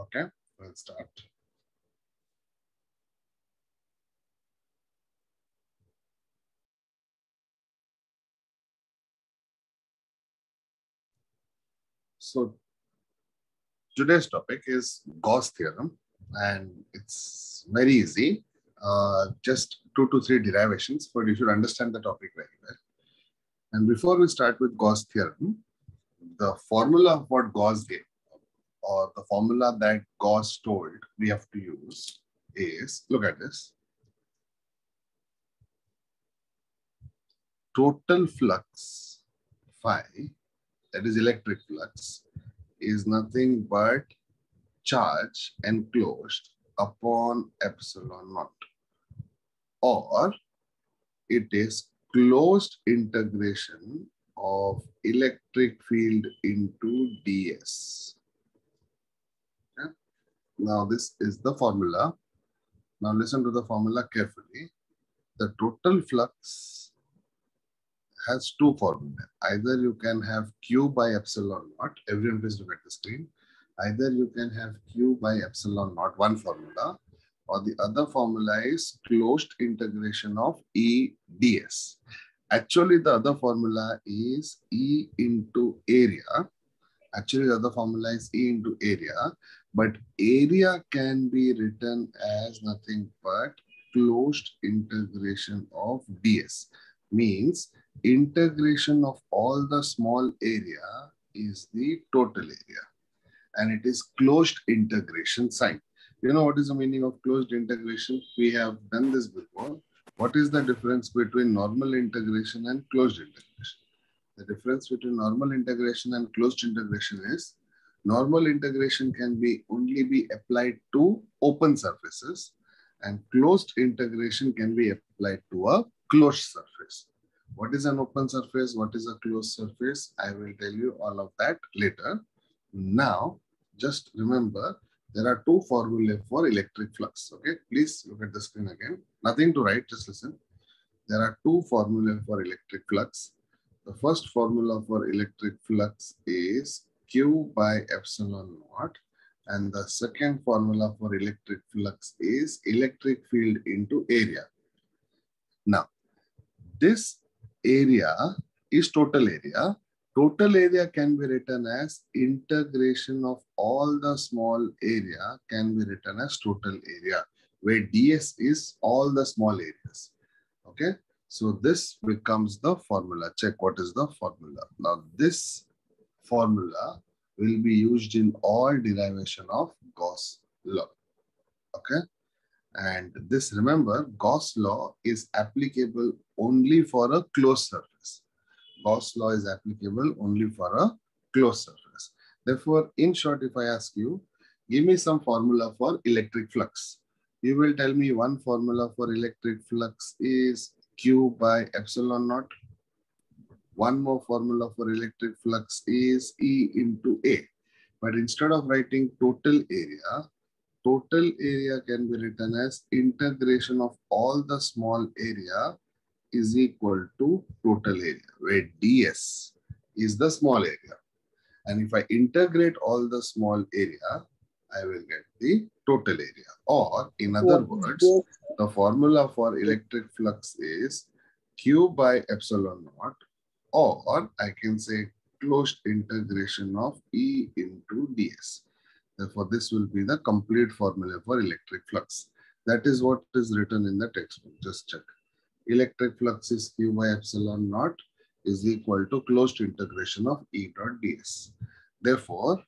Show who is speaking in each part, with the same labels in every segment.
Speaker 1: Okay, let's start. So today's topic is Gauss theorem and it's very easy. Uh, just two to three derivations, but you should understand the topic very well. And before we start with Gauss theorem, the formula of what Gauss gave or the formula that Gauss told we have to use is, look at this. Total flux phi, that is electric flux, is nothing but charge enclosed upon epsilon naught. Or it is closed integration of electric field into ds. Now this is the formula. Now listen to the formula carefully. The total flux has two formulae. Either you can have Q by epsilon naught. Everyone please look at the screen. Either you can have Q by epsilon naught, one formula, or the other formula is closed integration of E ds. Actually, the other formula is E into area. Actually, the other formula is E into area, but area can be written as nothing but closed integration of ds. Means integration of all the small area is the total area. And it is closed integration sign. You know what is the meaning of closed integration? We have done this before. What is the difference between normal integration and closed integration? The difference between normal integration and closed integration is normal integration can be only be applied to open surfaces and closed integration can be applied to a closed surface. What is an open surface? What is a closed surface? I will tell you all of that later. Now, just remember there are two formulae for electric flux. Okay, please look at the screen again. Nothing to write, just listen. There are two formulae for electric flux. The first formula for electric flux is Q by epsilon naught. And the second formula for electric flux is electric field into area. Now, this area is total area Total area can be written as integration of all the small area can be written as total area, where ds is all the small areas. Okay, so this becomes the formula. Check what is the formula. Now this formula will be used in all derivation of Gauss law. Okay, and this remember Gauss law is applicable only for a closed surface. Gauss law is applicable only for a closed surface. Therefore, in short, if I ask you, give me some formula for electric flux. You will tell me one formula for electric flux is Q by epsilon naught. One more formula for electric flux is E into A. But instead of writing total area, total area can be written as integration of all the small area is equal to total area, where ds is the small area. And if I integrate all the small area, I will get the total area. Or in other words, the formula for electric flux is Q by epsilon naught, or I can say closed integration of E into ds. Therefore, this will be the complete formula for electric flux. That is what is written in the textbook. Just check electric flux is q by epsilon naught is equal to closed integration of E dot ds. Therefore,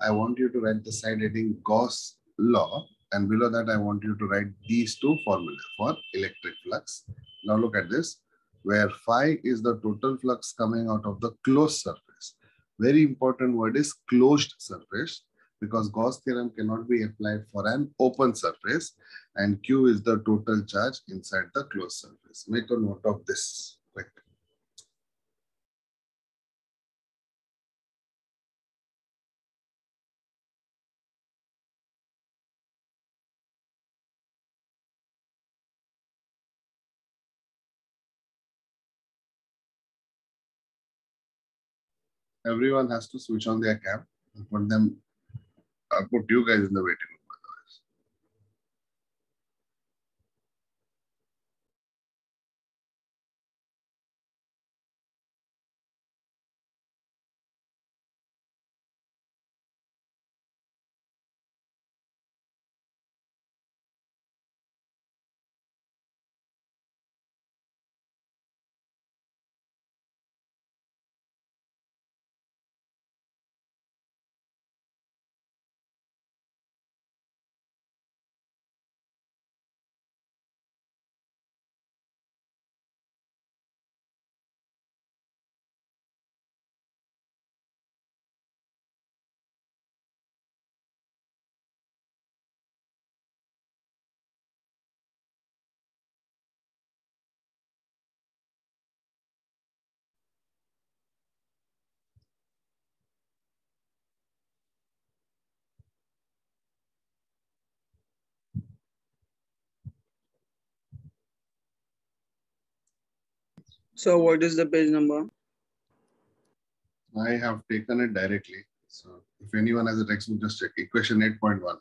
Speaker 1: I want you to write the side heading Gauss law and below that I want you to write these two formulas for electric flux. Now look at this where phi is the total flux coming out of the closed surface. Very important word is closed surface because Gauss theorem cannot be applied for an open surface and Q is the total charge inside the closed surface. Make a note of this. Everyone has to switch on their cam and put them I put you guys in the waiting room.
Speaker 2: So what is the page number?
Speaker 1: I have taken it directly. So if anyone has a textbook, just check equation 8.1.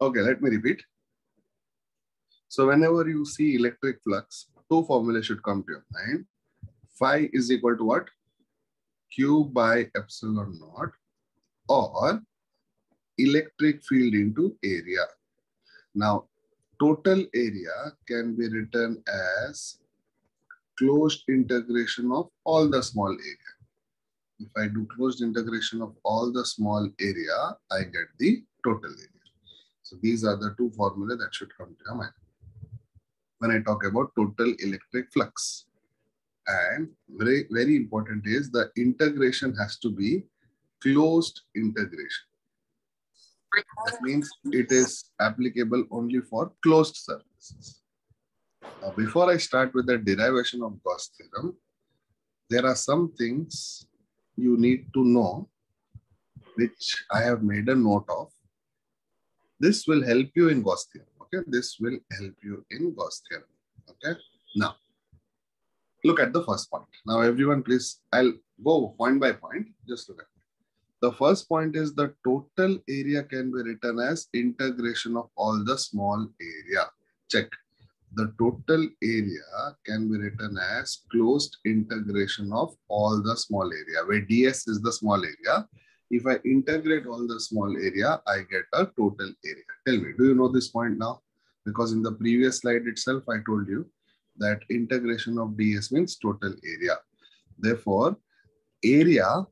Speaker 1: Okay, let me repeat. So whenever you see electric flux, two formulas should come to your mind. Phi is equal to what? Q by epsilon naught or electric field into area. Now, total area can be written as closed integration of all the small area. If I do closed integration of all the small area, I get the total area. So these are the two formula that should come to your mind when I talk about total electric flux. And very, very important is the integration has to be closed integration. That means it is applicable only for closed surfaces. Now, before I start with the derivation of Gauss theorem, there are some things you need to know, which I have made a note of this will help you in Gauss theorem. Okay, this will help you in Gauss theorem. Okay, now look at the first point. Now, everyone, please, I'll go point by point. Just look at it. The first point is the total area can be written as integration of all the small area. Check. The total area can be written as closed integration of all the small area, where ds is the small area if I integrate all the small area, I get a total area. Tell me, do you know this point now? Because in the previous slide itself, I told you that integration of ds means total area. Therefore, area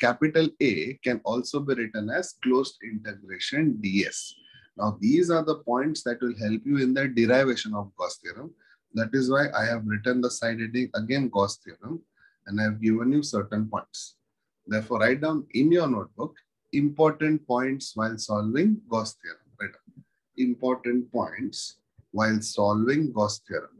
Speaker 1: capital A can also be written as closed integration ds. Now, these are the points that will help you in the derivation of Gauss theorem. That is why I have written the side heading again Gauss theorem and I have given you certain points. Therefore, write down in your notebook important points while solving Gauss theorem. Down important points while solving Gauss theorem.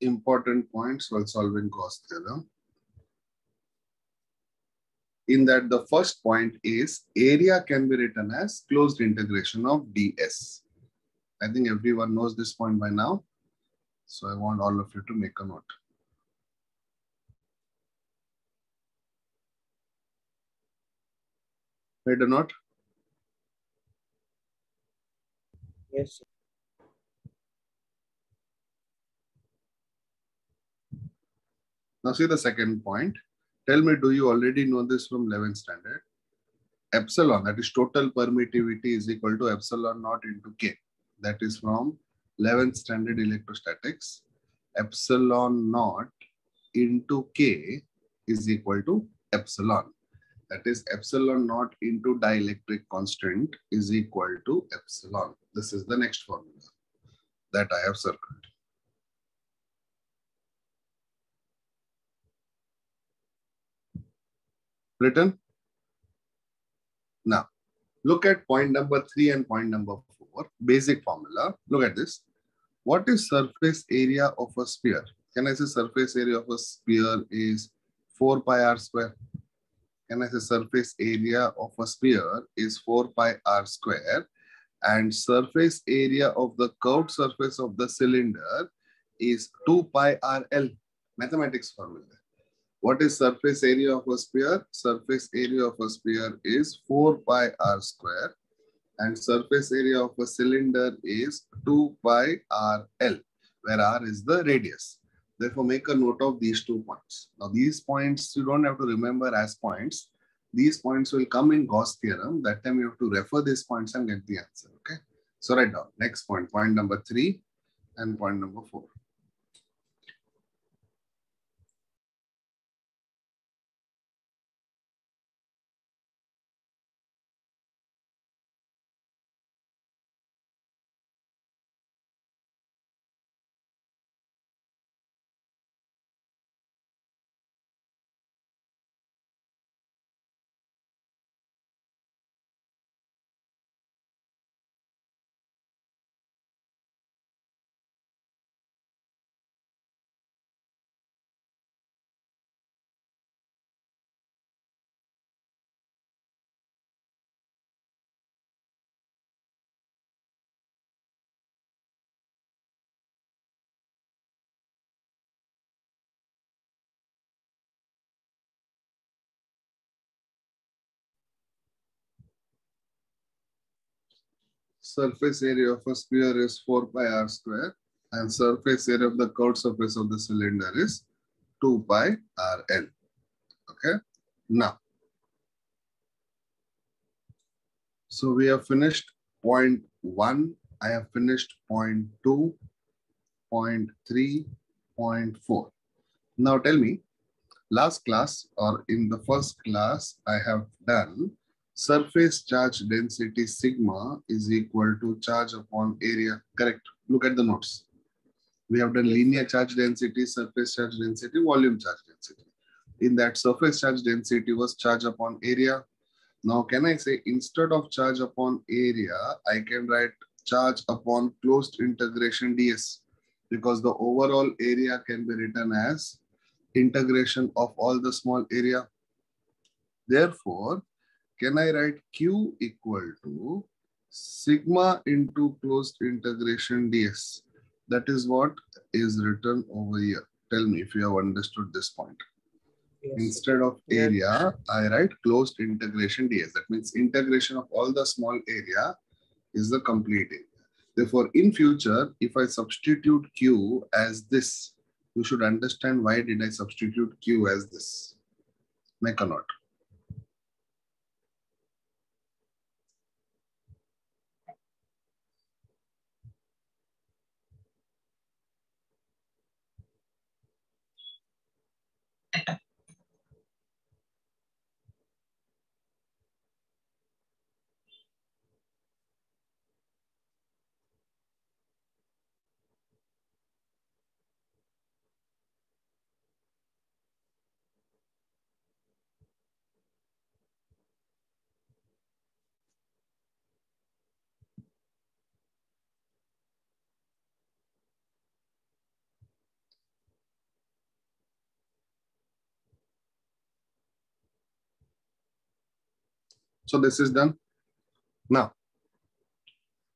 Speaker 1: Important points while solving Gauss theorem. in that the first point is area can be written as closed integration of ds. I think everyone knows this point by now. So I want all of you to make a note. Made a note?
Speaker 2: Yes.
Speaker 1: Now see the second point. Tell me, do you already know this from 11th standard? Epsilon, that is total permittivity is equal to epsilon naught into K. That is from 11th standard electrostatics. Epsilon naught into K is equal to epsilon. That is epsilon naught into dielectric constant is equal to epsilon. This is the next formula that I have circled. Written. Now, look at point number three and point number four, basic formula. Look at this. What is surface area of a sphere? Can I say surface area of a sphere is 4 pi r square? Can I say surface area of a sphere is 4 pi r square? And surface area of the curved surface of the cylinder is 2 pi r L. Mathematics formula. What is surface area of a sphere? Surface area of a sphere is 4 pi r square and surface area of a cylinder is 2 pi r L, where r is the radius. Therefore, make a note of these two points. Now, these points you don't have to remember as points. These points will come in Gauss theorem. That time you have to refer these points and get the answer. Okay. So write down. Next point, point number three and point number four. Surface area of a sphere is 4 pi r square and surface area of the curved surface of the cylinder is 2 pi r l. Okay. Now, so we have finished point one. I have finished point two, point three, point four. Now tell me, last class or in the first class, I have done surface charge density sigma is equal to charge upon area. Correct. Look at the notes. We have done linear charge density, surface charge density, volume charge density. In that surface charge density was charge upon area. Now, can I say instead of charge upon area, I can write charge upon closed integration ds because the overall area can be written as integration of all the small area. Therefore, can I write Q equal to sigma into closed integration ds? That is what is written over here. Tell me if you have understood this point.
Speaker 2: yes.
Speaker 1: Instead of area, I write closed integration ds. That means integration of all the small area is the complete area. Therefore, in future, if I substitute Q as this, you should understand why did I substitute Q as this. Make a note. So this is done. Now,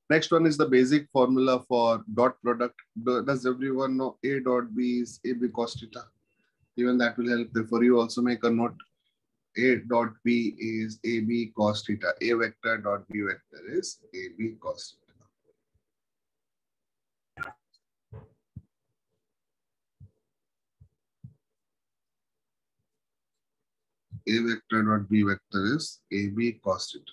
Speaker 1: next one is the basic formula for dot product. Does everyone know A dot B is AB cos theta? Even that will help. Therefore, you also make a note. A dot B is AB cos theta. A vector dot B vector is AB cos theta. A vector dot B vector is AB cos theta.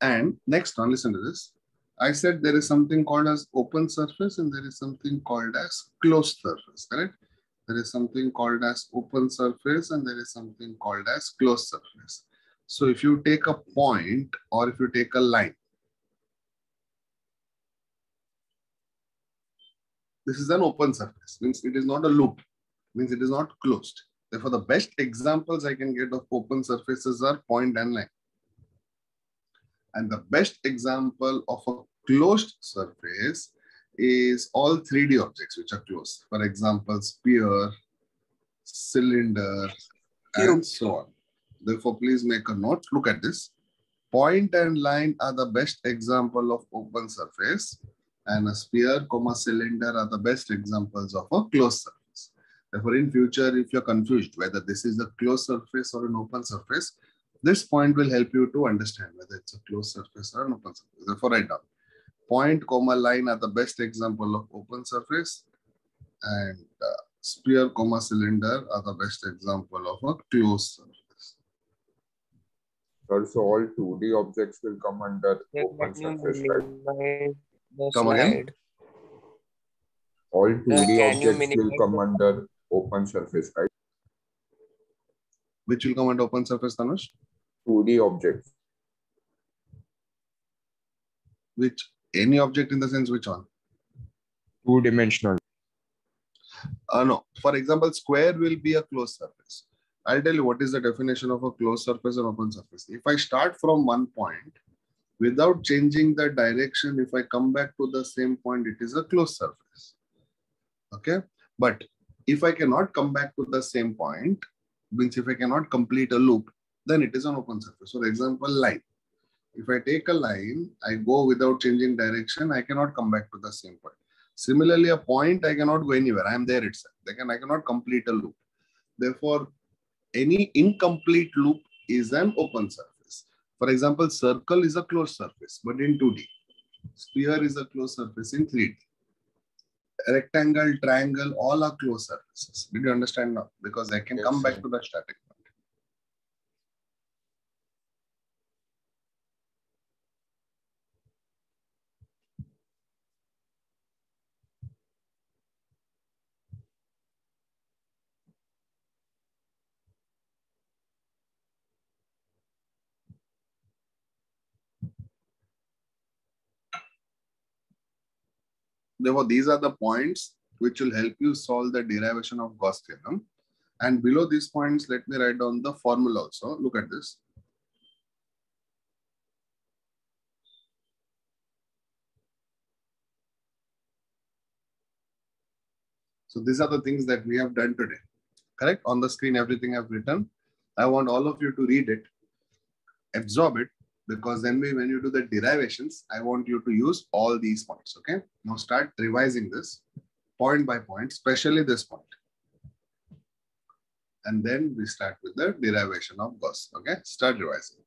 Speaker 1: And next one, listen to this. I said there is something called as open surface and there is something called as closed surface, correct? There is something called as open surface and there is something called as closed surface. So if you take a point or if you take a line, this is an open surface, means it is not a loop, means it is not closed. Therefore, the best examples I can get of open surfaces are point and line. And the best example of a closed surface is all 3D objects which are closed. For example, sphere, cylinder, and so on. Therefore, please make a note. Look at this. Point and line are the best example of open surface and a sphere, comma, cylinder are the best examples of a closed surface. Therefore, in future, if you're confused whether this is a closed surface or an open surface, this point will help you to understand whether it's a closed surface or an open surface. Therefore, write down. Point, comma, line are the best example of open surface and uh, sphere, comma, cylinder are the best example of a closed surface.
Speaker 3: Also, all 2D objects will come under
Speaker 2: Yeah,
Speaker 3: open surface, right?
Speaker 2: minimize the
Speaker 1: Come again?
Speaker 3: All 2D
Speaker 2: can you
Speaker 3: objects will come under open surface, right?
Speaker 1: Which will come under open surface, Tanush?
Speaker 3: 2D objects.
Speaker 1: Which any object in the sense which one?
Speaker 3: Two dimensional.
Speaker 1: Uh, no. For example, square will be a closed surface. I'll tell you what is the definition of a closed surface and open surface. If I start from one point, without changing the direction, if I come back to the same point, it is a closed surface. Okay. But if I cannot come back to the same point, means if I cannot complete a loop, then it is an open surface. For example, line. If I take a line, I go without changing direction, I cannot come back to the same point. Similarly, a point, I cannot go anywhere. I am there itself. They can, I cannot complete a loop. Therefore, any incomplete loop is an open surface. For example, circle is a closed surface, but in 2D. Sphere is a closed surface in 3D. Rectangle, triangle, all are closed surfaces. Did you understand now? Because I can
Speaker 3: Yes,
Speaker 1: come back to the static point. Therefore, these are the points which will help you solve the derivation of Gauss theorem. And below these points, let me write down the formula also. Look at this. So these are the things that we have done today. Correct? On the screen, everything I've written. I want all of you to read it, absorb it, because then we, when you do the derivations, I want you to use all these points. Okay. Now start revising this point by point, especially this point. And then we start with the derivation of Gauss. Okay. Start revising.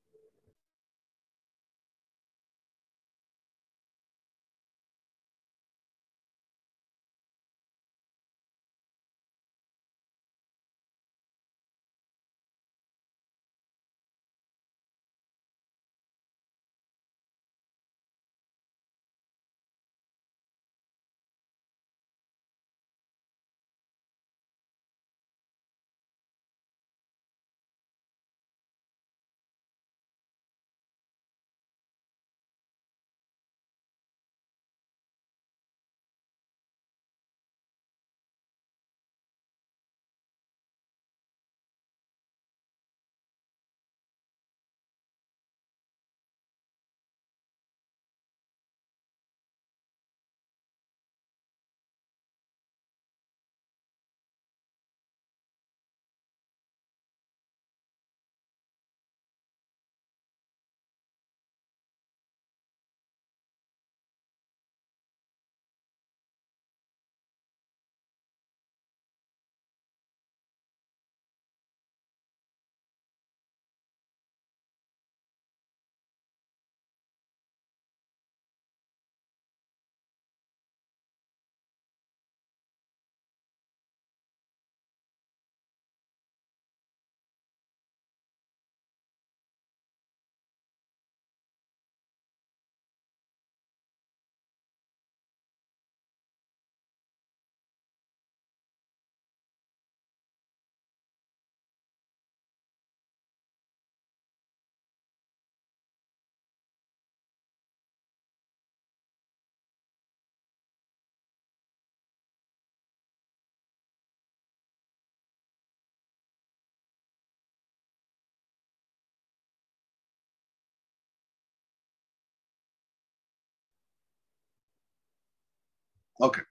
Speaker 1: Okay.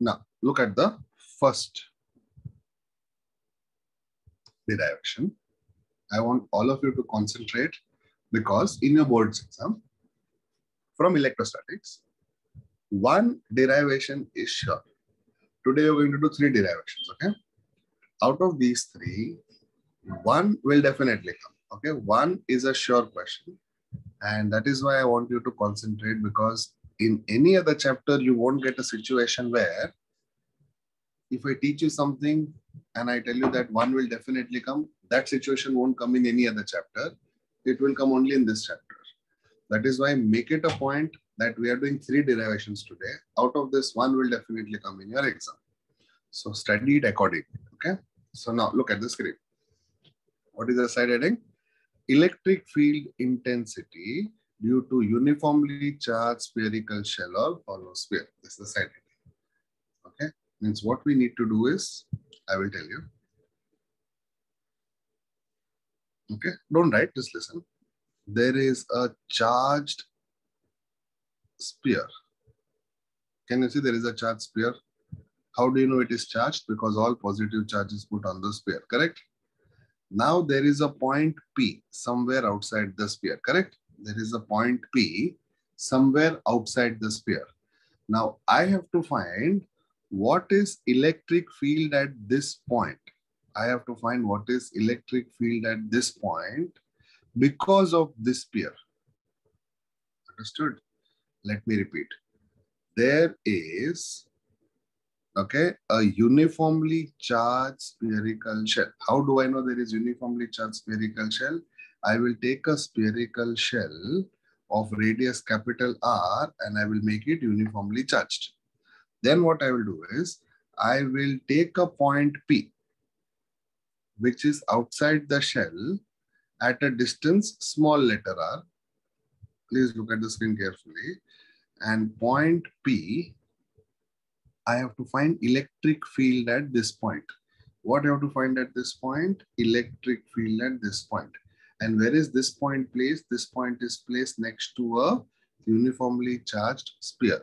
Speaker 1: Now look at the first derivation. I want all of you to concentrate because in your board's exam from electrostatics, one derivation is sure. Today we're going to do three derivations, okay? Out of these three, one will definitely come, okay? One is a sure question. And that is why I want you to concentrate because in any other chapter, you won't get a situation where if I teach you something and I tell you that one will definitely come, that situation won't come in any other chapter. It will come only in this chapter. That is why make it a point that we are doing three derivations today. Out of this, one will definitely come in your exam. So study it accordingly. Okay. So now look at the screen. What is the side heading? Electric field intensity due to uniformly charged spherical shell or hollow sphere. This is the side heading. Okay. Means what we need to do is, I will tell you. Okay. Don't write, just listen. There is a charged sphere. Can you see there is a charged sphere? How do you know it is charged? Because all positive charges put on the sphere, correct? Now there is a point P somewhere outside the sphere, correct? There is a point P somewhere outside the sphere. Now I have to find what is electric field at this point. I have to find what is electric field at this point because of this sphere. Understood? Let me repeat. There is, okay, a uniformly charged spherical shell. How do I know there is uniformly charged spherical shell? I will take a spherical shell of radius capital R and I will make it uniformly charged. Then what I will do is I will take a point P, which is outside the shell at a distance small letter r. Please look at the screen carefully. And point P, I have to find electric field at this point. What I have to find at this point? Electric field at this point. And where is this point placed? This point is placed next to a uniformly charged sphere.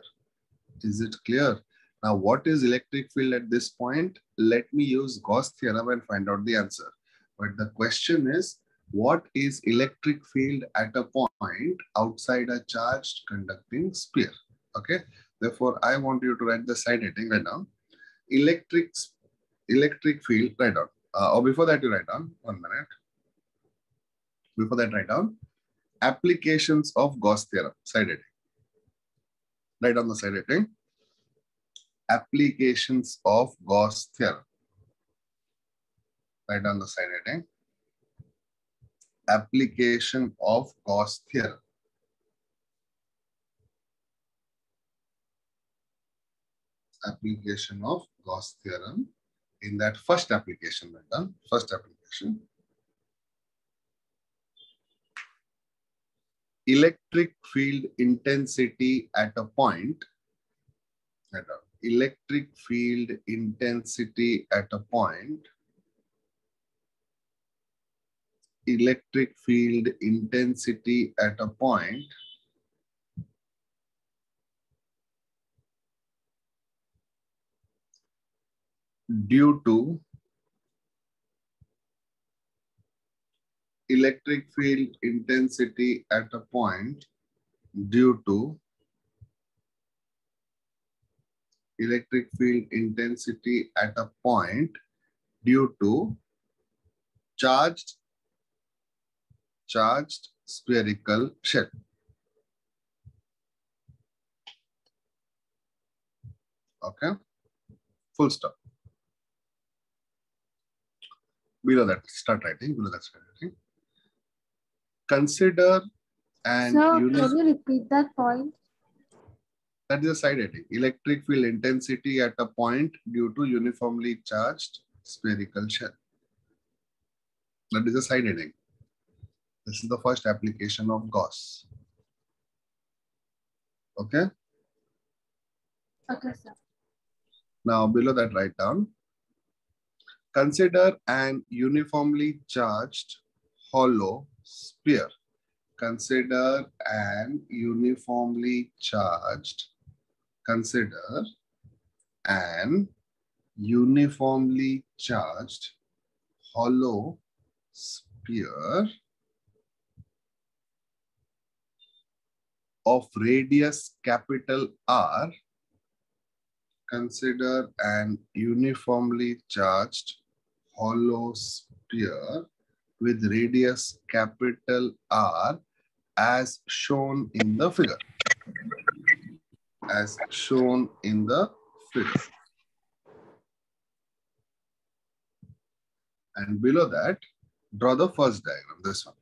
Speaker 1: Is it clear? Now, what is electric field at this point? Let me use Gauss theorem and find out the answer. But the question is, what is electric field at a point outside a charged conducting sphere? Okay. Therefore, I want you to write the side heading right now. Electric, electric field, write down. Uh, or before that, you write down. One minute. Before that, write down. Applications of Gauss theorem, side heading. Write down the side heading. Applications of Gauss theorem. Write down the side heading application of Gauss theorem. Application of Gauss theorem in that first application we're first application. Electric field intensity at a point, at a electric field intensity at a point electric field intensity at a point due to electric field intensity at a point due to electric field intensity at a point due to charged charged spherical shell. Okay, full stop. Below that, start writing. Below that, start. Consider and
Speaker 4: Sir, can you repeat that point?
Speaker 1: that is a side heading. Electric field intensity at a point due to uniformly charged spherical shell. That is a side heading. This is the first application of Gauss. Okay.
Speaker 4: Okay, sir.
Speaker 1: Now below that, write down. Consider an uniformly charged hollow sphere. Consider an uniformly charged consider an uniformly charged hollow sphere of radius capital R. Consider an uniformly charged hollow sphere with radius capital R as shown in the figure. As shown in the figure. And below that, draw the first diagram, this one.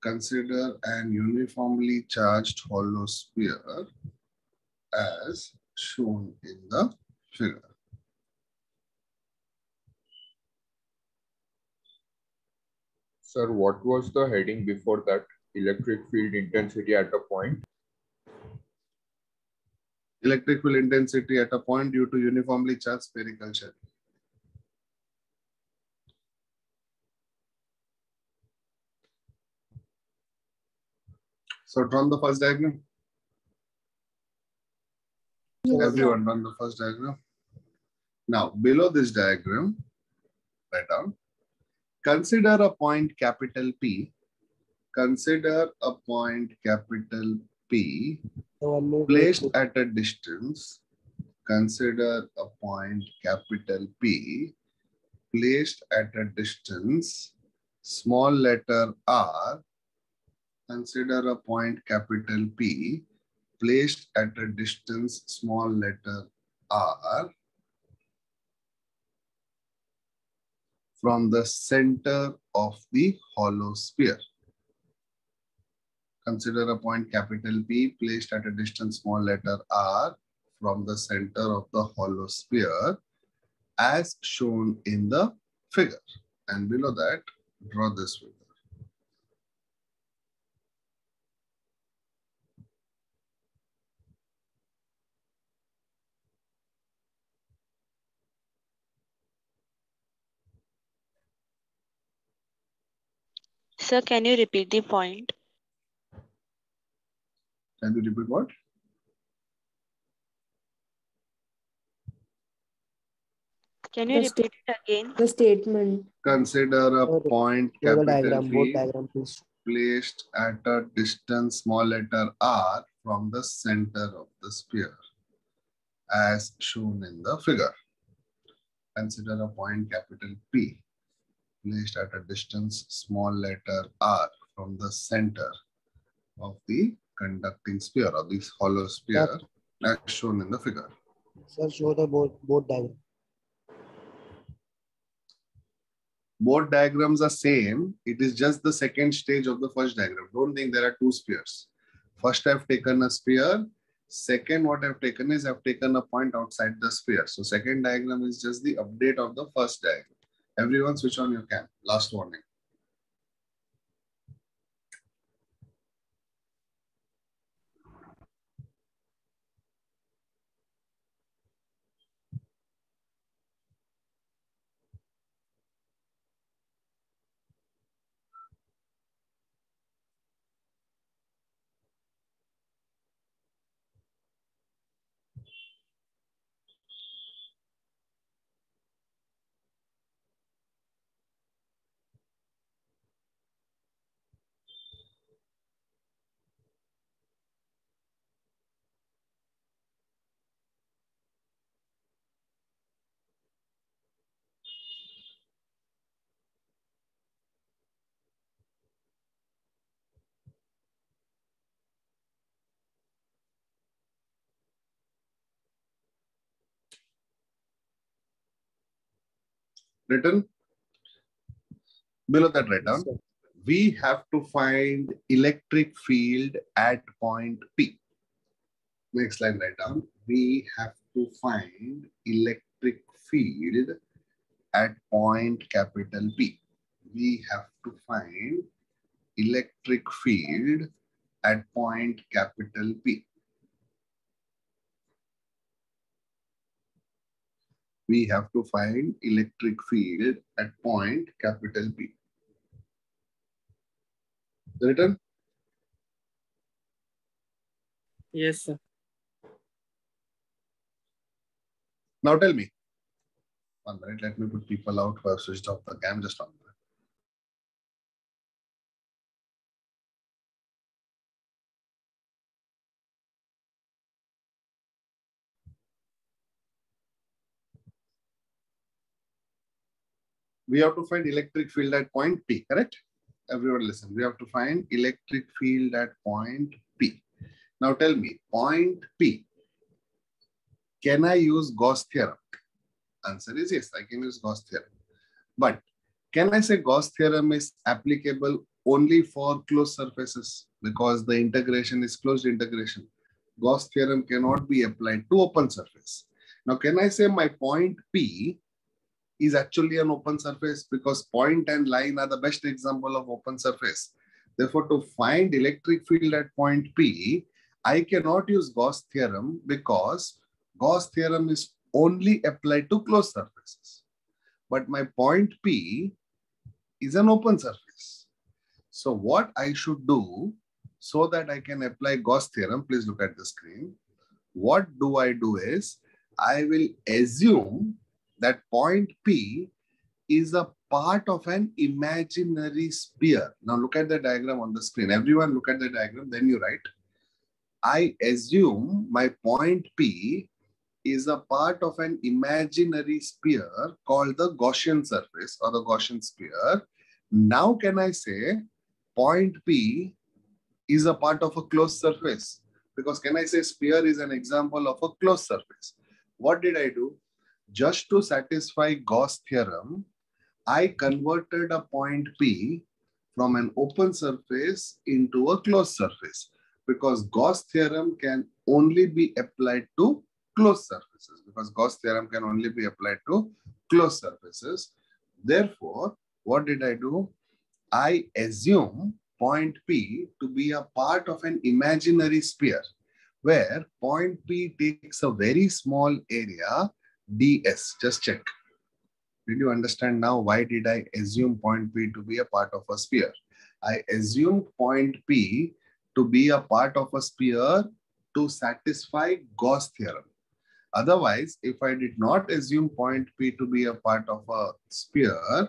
Speaker 1: Consider an uniformly charged hollow sphere as shown in the figure.
Speaker 3: Sir, what was the heading before that? Electric field intensity at a point?
Speaker 1: Electric field intensity at a point due to uniformly charged spherical shell. So draw the first diagram. Yes, Everyone run the first diagram. Now, below this diagram, write down, consider a point capital P. Consider a point capital P placed at a distance. Consider a point capital P placed at a distance, small letter r. Consider a point capital P placed at a distance, small letter r. From the center of the hollow sphere. Consider a point capital P placed at a distance small letter r from the center of the hollow sphere as shown in the figure. And below that, draw this figure.
Speaker 4: Sir, can you repeat the point?
Speaker 1: Can you repeat what?
Speaker 4: Can you
Speaker 2: Just
Speaker 4: repeat it again?
Speaker 2: The statement.
Speaker 1: Consider a
Speaker 2: Okay.
Speaker 1: point capital
Speaker 2: diagram, board
Speaker 1: P
Speaker 2: diagram,
Speaker 1: placed at a distance small letter r from the center of the sphere as shown in the figure. Consider a point capital P placed at a distance small letter r from the center of the conducting sphere or this hollow sphere as shown in the figure.
Speaker 2: Sir, show the board, board diagram.
Speaker 1: both diagrams are same. It is just the second stage of the first diagram. Don't think there are two spheres. First, I've taken a sphere. Second, what I've taken is I've taken a point outside the sphere. So second diagram is just the update of the first diagram. Everyone switch on your cam. Last warning. Written? Below that, write down. We have to find electric field at point P. Next line, write down. We have to find electric field at point capital P. We have to find electric field at point capital P. we have to find electric field at point capital P. Written?
Speaker 2: Yes, sir.
Speaker 1: Now tell me. One minute, let me put people out first, have switched off the cam just one minute. We have to find electric field at point P, correct? Everyone listen. We have to find electric field at point P. Now tell me, point P. Can I use Gauss theorem? Answer is yes, I can use Gauss theorem. But can I say Gauss theorem is applicable only for closed surfaces because the integration is closed integration? Gauss theorem cannot be applied to open surface. Now, can I say my point P is actually an open surface because point and line are the best example of open surface. Therefore, to find electric field at point P, I cannot use Gauss theorem because Gauss theorem is only applied to closed surfaces. But my point P is an open surface. So what I should do so that I can apply Gauss theorem, please look at the screen. What do I do is, I will assume that point P is a part of an imaginary sphere. Now look at the diagram on the screen. Everyone look at the diagram, then you write. I assume my point P is a part of an imaginary sphere called the Gaussian surface or the Gaussian sphere. Now can I say point P is a part of a closed surface? Because can I say sphere is an example of a closed surface? What did I do? Just to satisfy Gauss theorem, I converted a point P from an open surface into a closed surface because Gauss theorem can only be applied to closed surfaces because Gauss theorem can only be applied to closed surfaces. Therefore, what did I do? I assume point P to be a part of an imaginary sphere where point P takes a very small area ds. Just check. Did you understand now why did I assume point P to be a part of a sphere? I assumed point P to be a part of a sphere to satisfy Gauss theorem. Otherwise, if I did not assume point P to be a part of a sphere,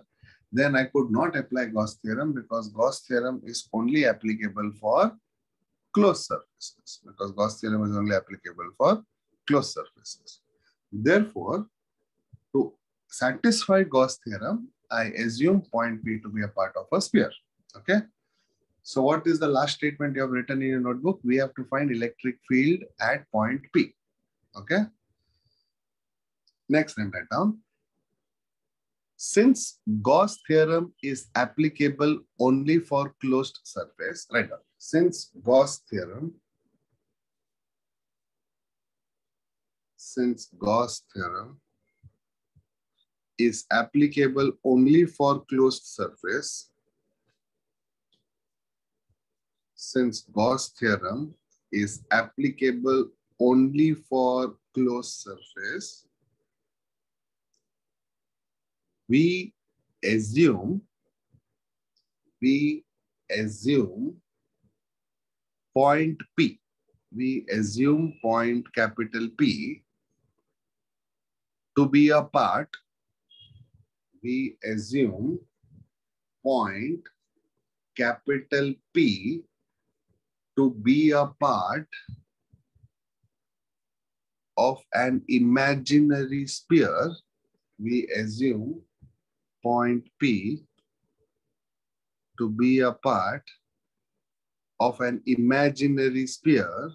Speaker 1: then I could not apply Gauss theorem because Gauss theorem is only applicable for closed surfaces because Gauss theorem is only applicable for closed surfaces. Therefore, to satisfy Gauss theorem, I assume point P to be a part of a sphere. Okay. So what is the last statement you have written in your notebook? We have to find electric field at point P. Okay. Next write down. Since Gauss theorem is applicable only for closed surface, down. Since Gauss theorem, since Gauss theorem is applicable only for closed surface, since Gauss theorem is applicable only for closed surface, we assume, we assume point P. We assume point capital P to be a part. We assume point capital P to be a part of an imaginary sphere. We assume point P to be a part of an imaginary sphere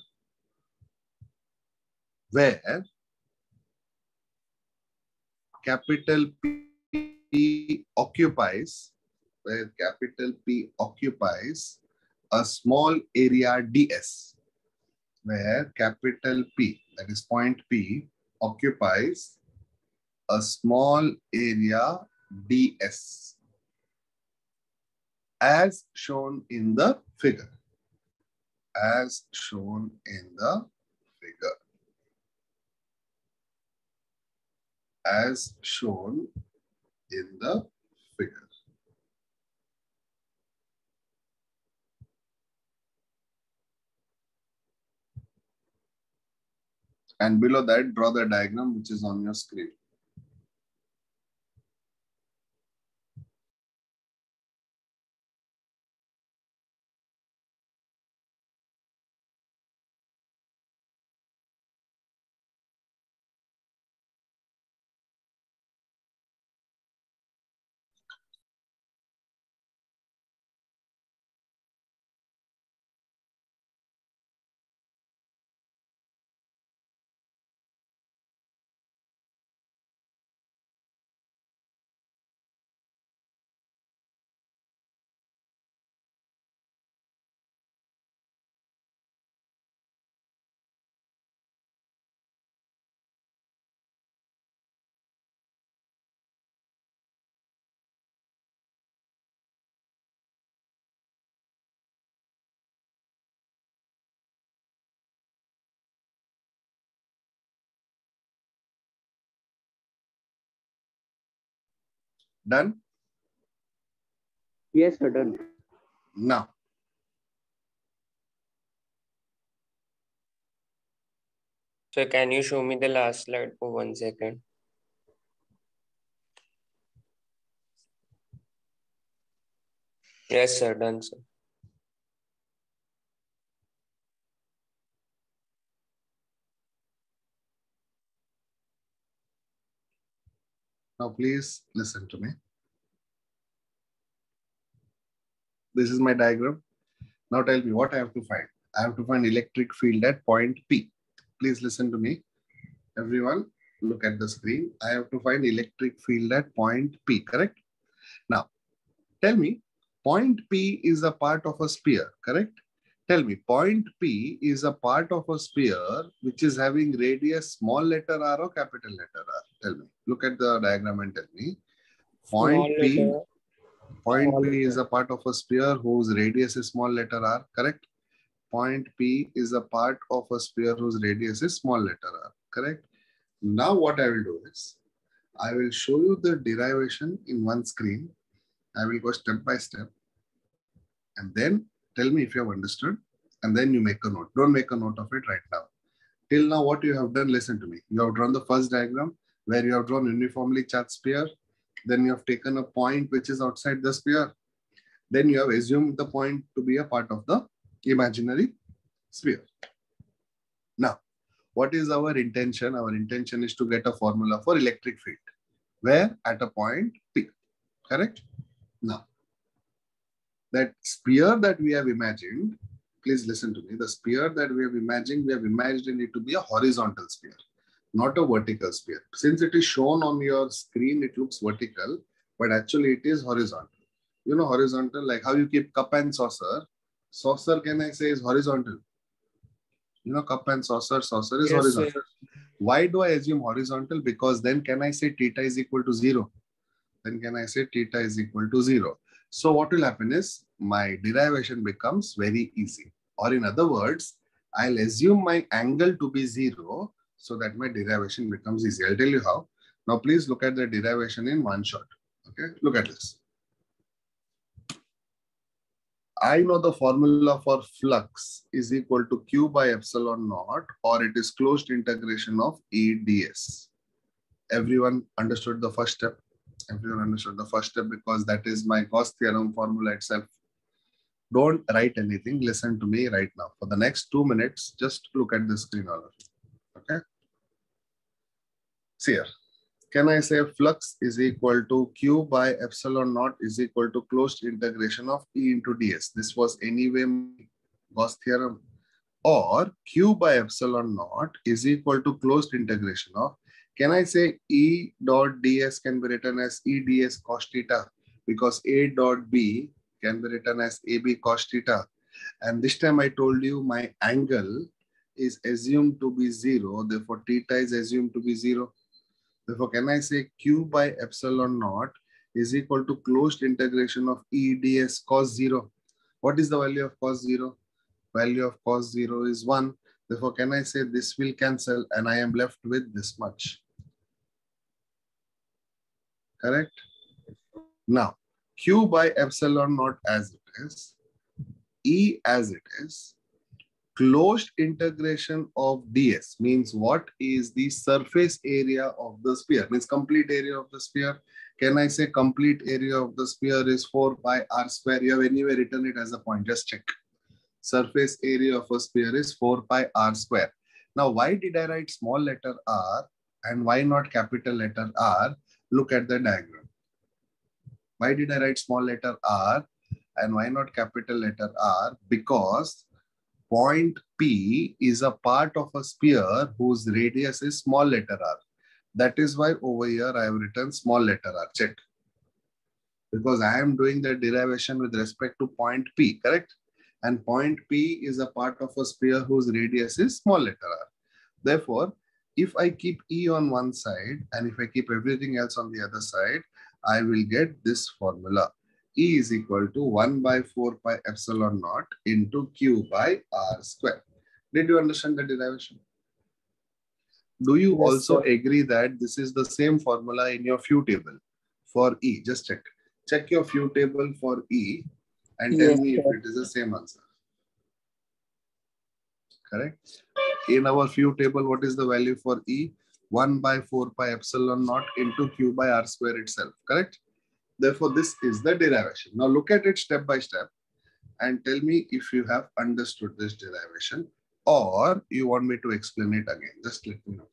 Speaker 1: where capital P occupies, where capital P occupies a small area ds, where capital P, that is point P, occupies a small area ds as shown in the figure as shown in the figure as shown in the figure And below that, draw the diagram which is on your screen. Done?
Speaker 2: Yes, sir, done.
Speaker 1: Now,
Speaker 5: So can you show me the last slide for one second? Yes, sir, done, sir.
Speaker 1: Now please listen to me. This is my diagram. Now tell me what I have to find. I have to find electric field at point P. Please listen to me. Everyone, look at the screen. I have to find electric field at point P, correct? Now, tell me, point P is a part of a sphere, correct? Tell me, point P is a part of a sphere which is having radius small letter r or capital letter r. Tell me, look at the diagram and tell me. Point
Speaker 5: Small
Speaker 1: P,
Speaker 5: letter.
Speaker 1: point
Speaker 2: Small
Speaker 1: P is a part of a sphere whose radius is small letter r, correct? Point P is a part of a sphere whose radius is small letter r, correct? Now what I will do is, I will show you the derivation in one screen. I will go step by step. And then tell me if you have understood. And then you make a note. Don't make a note of it right now. Till now, what you have done, listen to me. You have drawn the first diagram where you have drawn uniformly charged sphere. Then you have taken a point which is outside the sphere. Then you have assumed the point to be a part of the imaginary sphere. Now, what is our intention? Our intention is to get a formula for electric field. Where? At a point P. Correct? Now, that sphere that we have imagined, please listen to me. The sphere that we have imagined, we have imagined it to be a horizontal sphere, not a vertical sphere. Since it is shown on your screen, it looks vertical, but actually it is horizontal. You know, horizontal, like how you keep cup and saucer. Saucer, can I say, is horizontal? You know, cup and saucer, saucer is
Speaker 5: Yes,
Speaker 1: horizontal.
Speaker 5: sir.
Speaker 1: Why do I assume horizontal? Because then can I say theta is equal to zero? Then can I say theta is equal to zero? So what will happen is my derivation becomes very easy. Or in other words, I'll assume my angle to be zero so that my derivation becomes easy. I'll tell you how. Now please look at the derivation in one shot. Okay, look at this. I know the formula for flux is equal to Q by epsilon naught or it is closed integration of E ds. Everyone understood the first step? Everyone understood the first step because that is my Gauss theorem formula itself. Don't write anything. Listen to me right now. For the next two minutes, just look at the screen you. Okay? See here. Can I say flux is equal to Q by epsilon naught is equal to closed integration of E into ds. This was anyway Gauss theorem. Or Q by epsilon naught is equal to closed integration of can I say E dot ds can be written as E ds cos theta because A dot B can be written as AB cos theta. And this time I told you my angle is assumed to be zero. Therefore, theta is assumed to be zero. Therefore, can I say Q by epsilon naught is equal to closed integration of E ds cos zero. What is the value of cos zero? Value of cos zero is one. Therefore, can I say this will cancel and I am left with this much? Correct? Now, Q by epsilon naught as it is, E as it is, closed integration of ds means what is the surface area of the sphere. Means complete area of the sphere. Can i say complete area of the sphere is 4 pi r square? You have anyway written it as a point. Just check. Surface area of a sphere is 4 pi r square. Now why did i write small letter r and why not capital letter r? Look at the diagram why did i write small letter r and why not capital letter r because point P is a part of a sphere whose radius is small letter r. That is why over here I have written small letter r. Check. Because I am doing the derivation with respect to point P, correct? And point P is a part of a sphere whose radius is small letter r. Therefore, if I keep E on one side and if I keep everything else on the other side, I will get this formula. E is equal to 1 by 4 pi epsilon naught into Q by R square. Did you understand the derivation? Do you
Speaker 2: Yes,
Speaker 1: also
Speaker 2: sir.
Speaker 1: agree that this is the same formula in your few table for E? Just check. Check your few table for E and tell
Speaker 2: Yes,
Speaker 1: me if
Speaker 2: sir.
Speaker 1: it is the same answer. Correct? In our few table, what is the value for E? 1 by 4 pi epsilon naught into Q by R square itself. Correct? Therefore, this is the derivation. Now look at it step by step and tell me if you have understood this derivation or you want me to explain it again. Just let me know.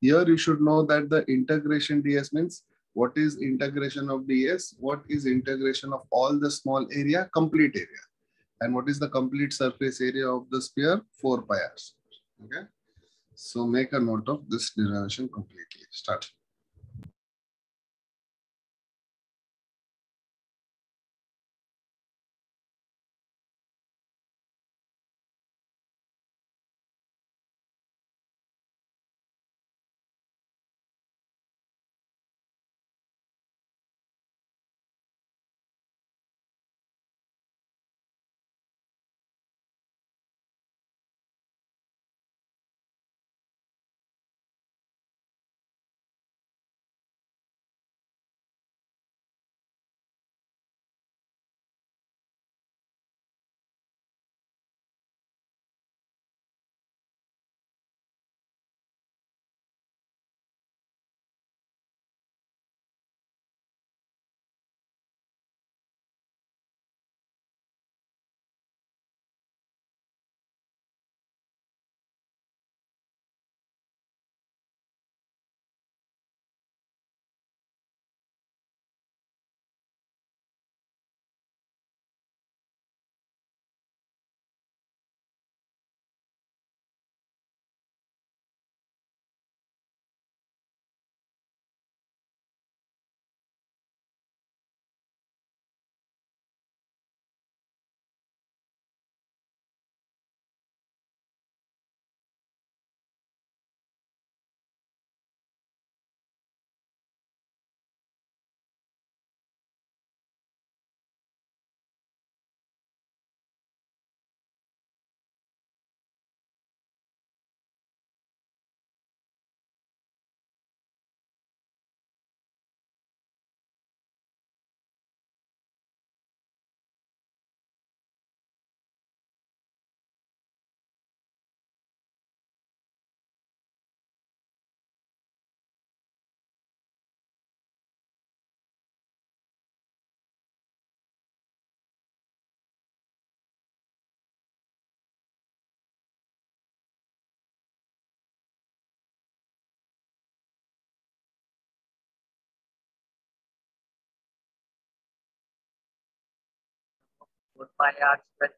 Speaker 1: Here you should know that the integration ds means what is integration of ds? What is integration of all the small area? Complete area. And what is the complete surface area of the sphere? 4 pi r. Okay. So make a note of this derivation completely. Start.
Speaker 6: ಮುಕ್ತಾಯ ಆಗ್ತಿದ್ದ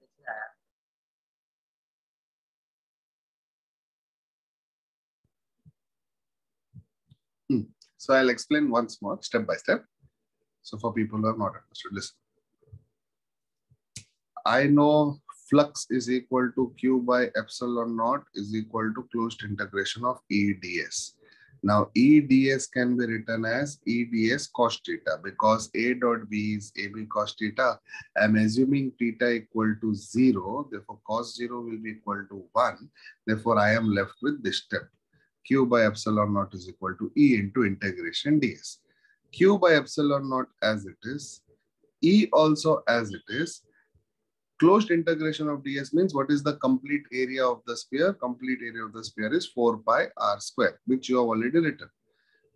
Speaker 6: hmm.
Speaker 1: So I'll explain once more, step by step. So for people who have not understood, listen. I know flux is equal to Q by epsilon naught is equal to closed integration of EDS. Now EDS can be written as EDS cos theta because A dot B is AB cos theta. I'm assuming theta equal to zero. Therefore cos zero will be equal to one. Therefore I am left with this step. Q by epsilon naught is equal to E into integration ds. Q by epsilon naught as it is, E also as it is, Closed integration of ds means what is the complete area of the sphere? Complete area of the sphere is 4 pi r square, which you have already written.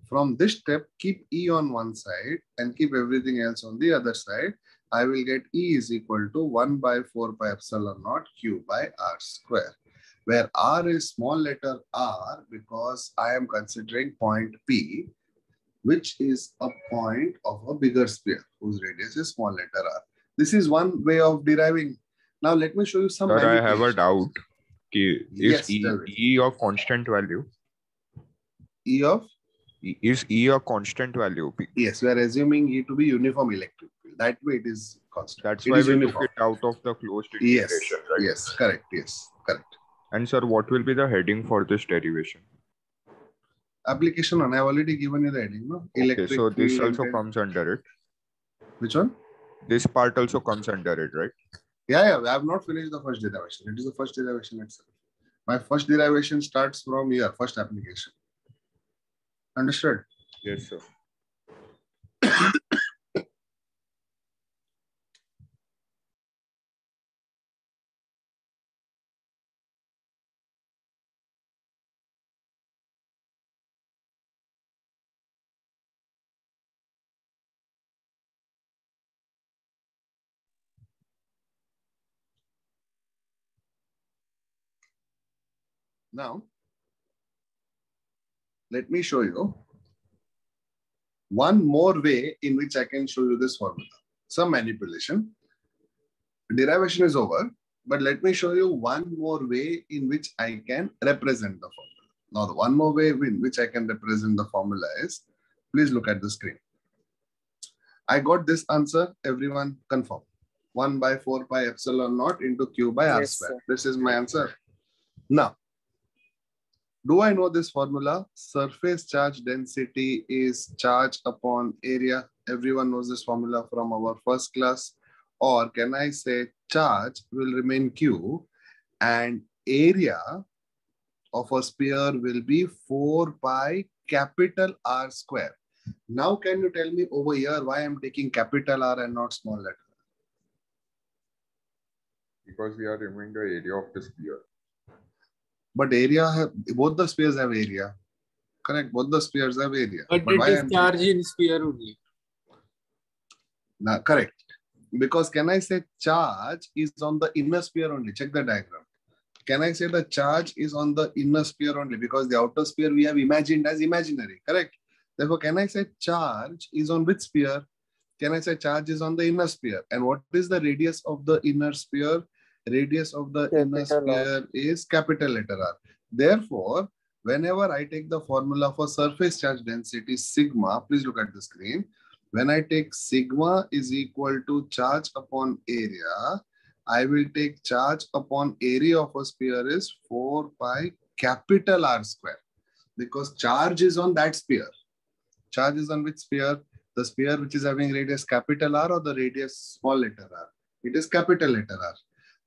Speaker 1: From this step, keep E on one side and keep everything else on the other side. I will get E is equal to 1 by 4 pi epsilon naught q by r square, where r is small letter r because I am considering point P, which is a point of a bigger sphere whose radius is small letter r. This is one way of deriving. Now let me show you some.
Speaker 3: Sir, I have a doubt.
Speaker 1: Yes,
Speaker 3: Is E,
Speaker 1: tell me.
Speaker 3: E a constant value?
Speaker 1: E of
Speaker 3: is E- E a constant value?
Speaker 1: Yes, we are assuming E to be uniform electric field. That way it is constant.
Speaker 3: That's
Speaker 1: It
Speaker 3: why we
Speaker 1: uniform.
Speaker 3: took it out of the closed
Speaker 1: Yes,
Speaker 3: integration, right?
Speaker 1: yes, correct. Yes, correct.
Speaker 3: And sir, what will be the heading for this derivation?
Speaker 1: Application one. I have already given you the heading. No,
Speaker 3: Okay, so this also comes under it.
Speaker 1: Which one?
Speaker 3: This part also comes under it, right?
Speaker 1: Yeah, yeah. I have not finished the first derivation. It is the first derivation itself. My first derivation starts from here, first application. Understood?
Speaker 3: Yes, sir.
Speaker 1: Now, let me show you one more way in which I can show you this formula. Some manipulation. Derivation is over, but let me show you one more way in which I can represent the formula. Now, the one more way in which I can represent the formula is, please look at the screen. I got this answer, everyone confirm. 1 by 4 pi epsilon naught into q by r
Speaker 5: Yes,
Speaker 1: square.
Speaker 5: sir.
Speaker 1: This is my answer. Now, do I know this formula? Surface charge density is charge upon area. Everyone knows this formula from our first class. Or can I say charge will remain Q and area of a sphere will be 4 pi capital R square. Now, can you tell me over here why I'm taking capital R and not small letter?
Speaker 3: Because we are removing the area of the sphere.
Speaker 1: But area, have, both the spheres have area. Correct, both the spheres have area.
Speaker 7: But
Speaker 1: why
Speaker 7: it is charge in sphere only.
Speaker 1: Now, correct. Because can I say charge is on the inner sphere only? Check the diagram. Can I say the charge is on the inner sphere only? Because the outer sphere we have imagined as imaginary, correct? Therefore, can I say charge is on which sphere? Can I say charge is on the inner sphere? And what is the radius of the inner sphere? Radius of the inner
Speaker 2: Capital R.
Speaker 1: sphere is capital letter R. Therefore, whenever I take the formula for surface charge density sigma, please look at the screen. When I take sigma is equal to charge upon area, I will take charge upon area of a sphere is 4 pi capital R square because charge is on that sphere. Charge is on which sphere? The sphere which is having radius capital R or the radius small letter r? It is capital letter R.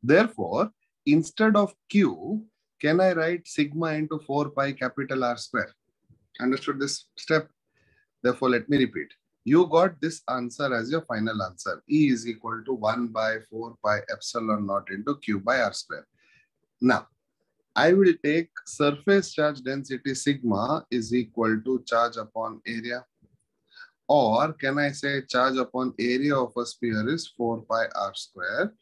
Speaker 1: Therefore, instead of Q, can I write sigma into 4 pi capital R square? Understood this step? Therefore, let me repeat. You got this answer as your final answer. E is equal to 1 by 4 pi epsilon naught into Q by R square. Now, I will take surface charge density sigma is equal to charge upon area. Or can I say charge upon area of a sphere is 4 pi r square.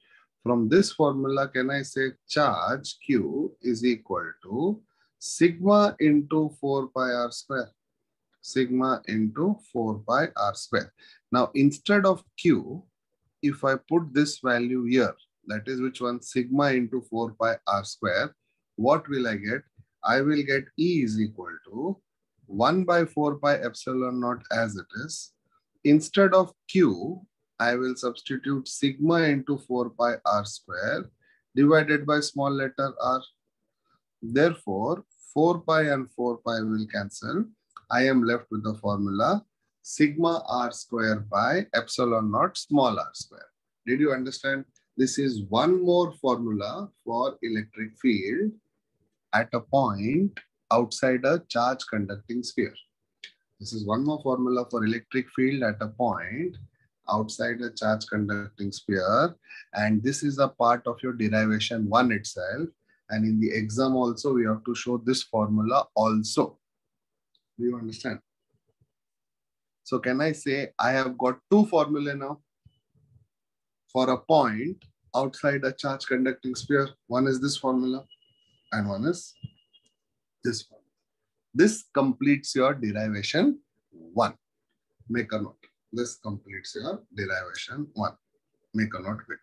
Speaker 1: From this formula, can I say charge Q is equal to sigma into 4 pi r square? Sigma into 4 pi r square. Now, instead of Q, if I put this value here, that is which one? Sigma into 4 pi r square, what will I get? I will get E is equal to 1 by 4 pi epsilon naught as it is. Instead of Q, I will substitute sigma into 4 pi r square divided by small letter r. Therefore, 4 pi and 4 pi will cancel. I am left with the formula sigma r square by epsilon naught small r square. Did you understand? This is one more formula for electric field at a point outside a charge conducting sphere. This is one more formula for electric field at a point outside a charge conducting sphere. And this is a part of your derivation one itself. And in the exam also, we have to show this formula also. Do you understand? So can I say I have got two formulae now for a point outside a charge conducting sphere? One is this formula and one is this formula. This completes your derivation one. Make a note. This completes your derivation one. Make a note quick.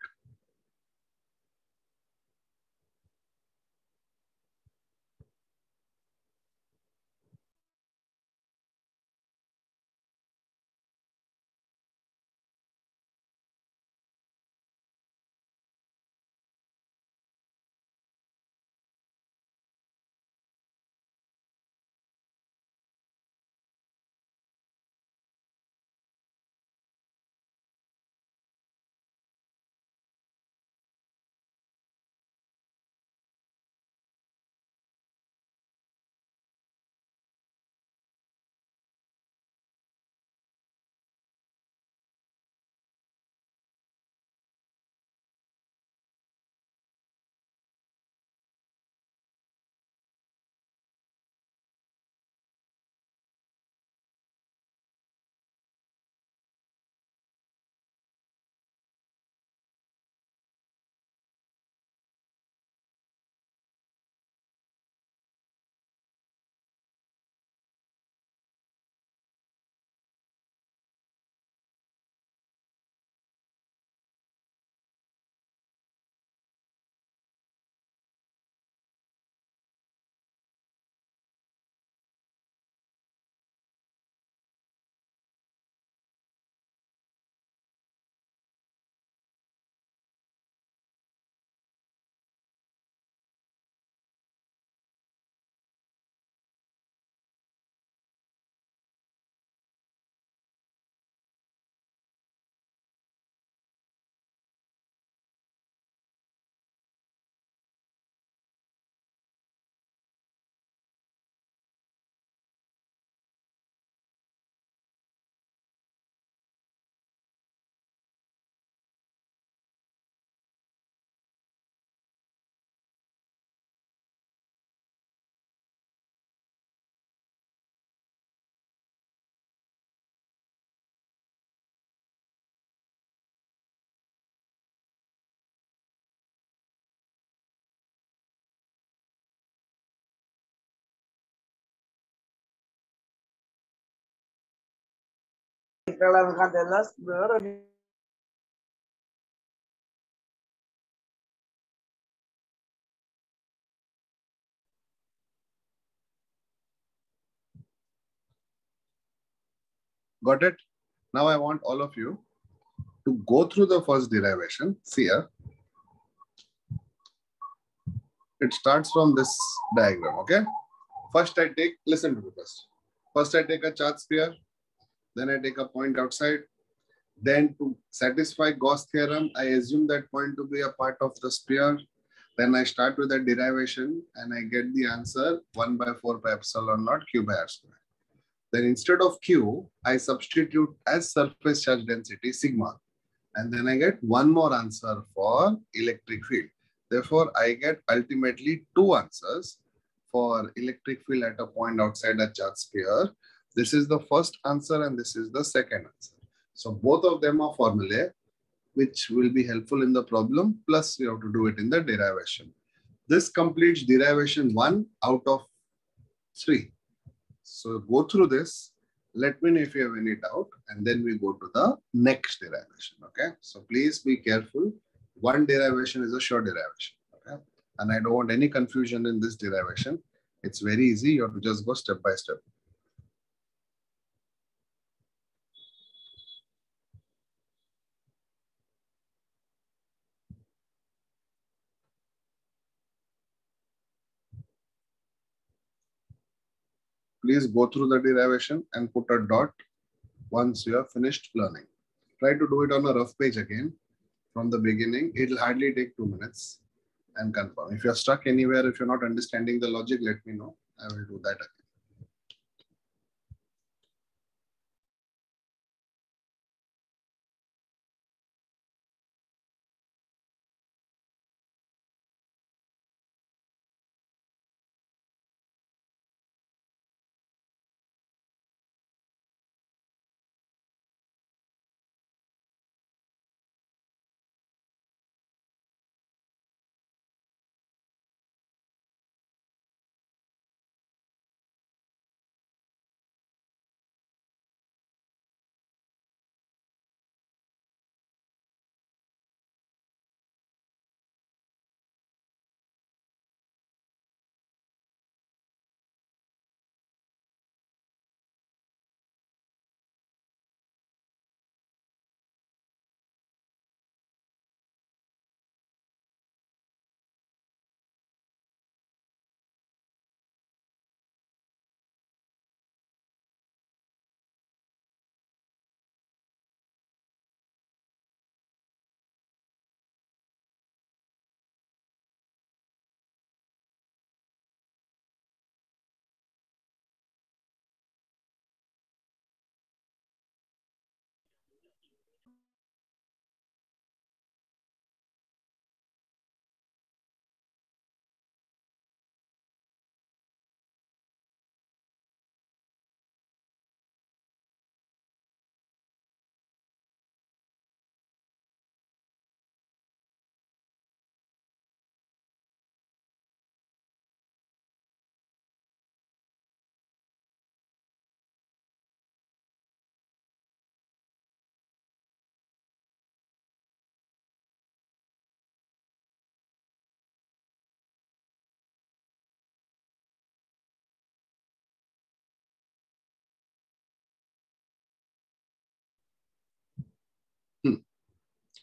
Speaker 1: Got it? Now I want all of you to go through the first derivation. See here. It starts from this diagram, okay? First I take, listen to me first. First I take a charge sphere, then I take a point outside. Then to satisfy Gauss theorem, I assume that point to be a part of the sphere. Then I start with a derivation and I get the answer 1 by 4 pi epsilon naught q by r square. Then instead of Q, I substitute as surface charge density sigma. And then I get one more answer for electric field. Therefore, I get ultimately two answers for electric field at a point outside a charge sphere. This is the first answer and this is the second answer. So both of them are formulae which will be helpful in the problem. Plus we have to do it in the derivation. This completes derivation one out of three. So go through this. Let me know if you have any doubt, and then we go to the next derivation. Okay. So please be careful. One derivation is a sure derivation. Okay. And I don't want any confusion in this derivation. It's very easy. You have to just go step by step. Please go through the derivation and put a dot once you have finished learning. Try to do it on a rough page again from the beginning. It'll hardly take two minutes and confirm. If you're stuck anywhere, if you're not understanding the logic, let me know. I will do that again.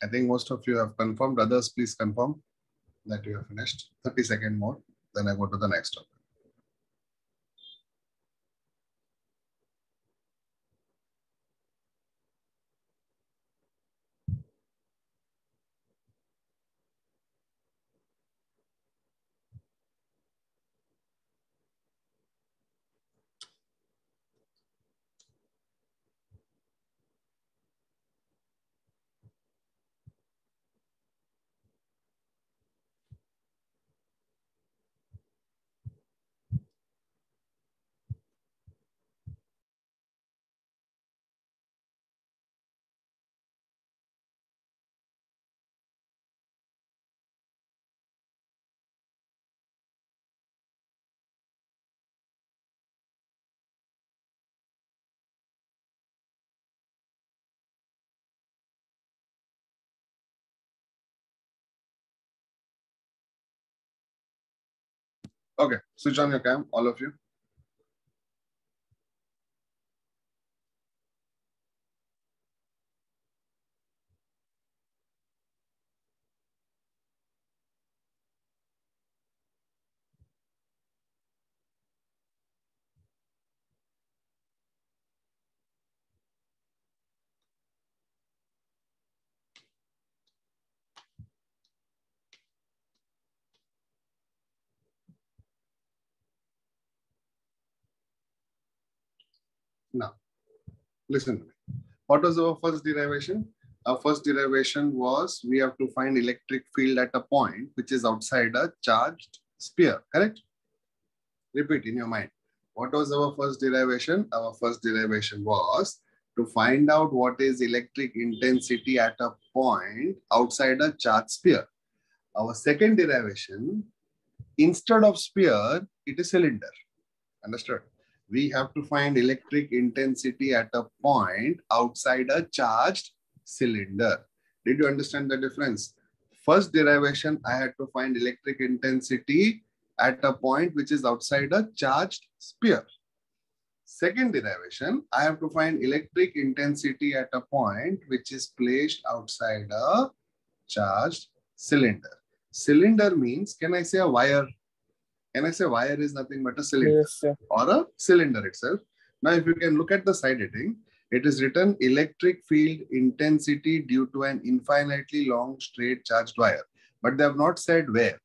Speaker 1: I think most of you have confirmed. Others, please confirm that you have finished. 30 second more. Then I go to the next topic. Okay, switch on your cam, all of you. Now, listen to me. What was our first derivation? Our first derivation was we have to find electric field at a point which is outside a charged sphere, correct? Repeat in your mind. What was our first derivation? Our first derivation was to find out what is electric intensity at a point outside a charged sphere. Our second derivation, instead of sphere, it is cylinder. Understood? We have to find electric intensity at a point outside a charged cylinder. Did you understand the difference? First derivation, I had to find electric intensity at a point which is outside a charged sphere. Second derivation, I have to find electric intensity at a point which is placed outside a charged cylinder. Cylinder means, can I say a wire? Can I say wire is nothing but a cylinder
Speaker 2: Yes,
Speaker 1: or a cylinder itself? Now, if you can look at the side heading, it is written electric field intensity due to an infinitely long straight charged wire. But they have not said where.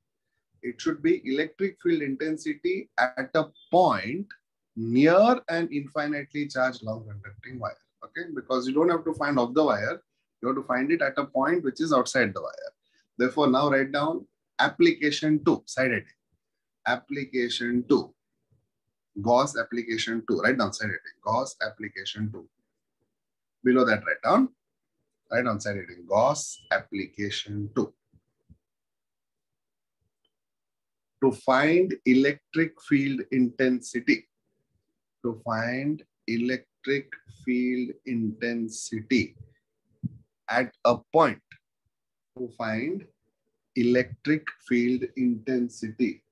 Speaker 1: It should be electric field intensity at a point near an infinitely charged long conducting wire. Okay, because you don't have to find off the wire, you have to find it at a point which is outside the wire. Therefore, now write down application two, side heading. Application two. Gauss application two. Write down side heading. Gauss application two. Below that, write down. Write down side heading. Gauss application two. To find electric field intensity. To find electric field intensity at a point. To find electric field intensity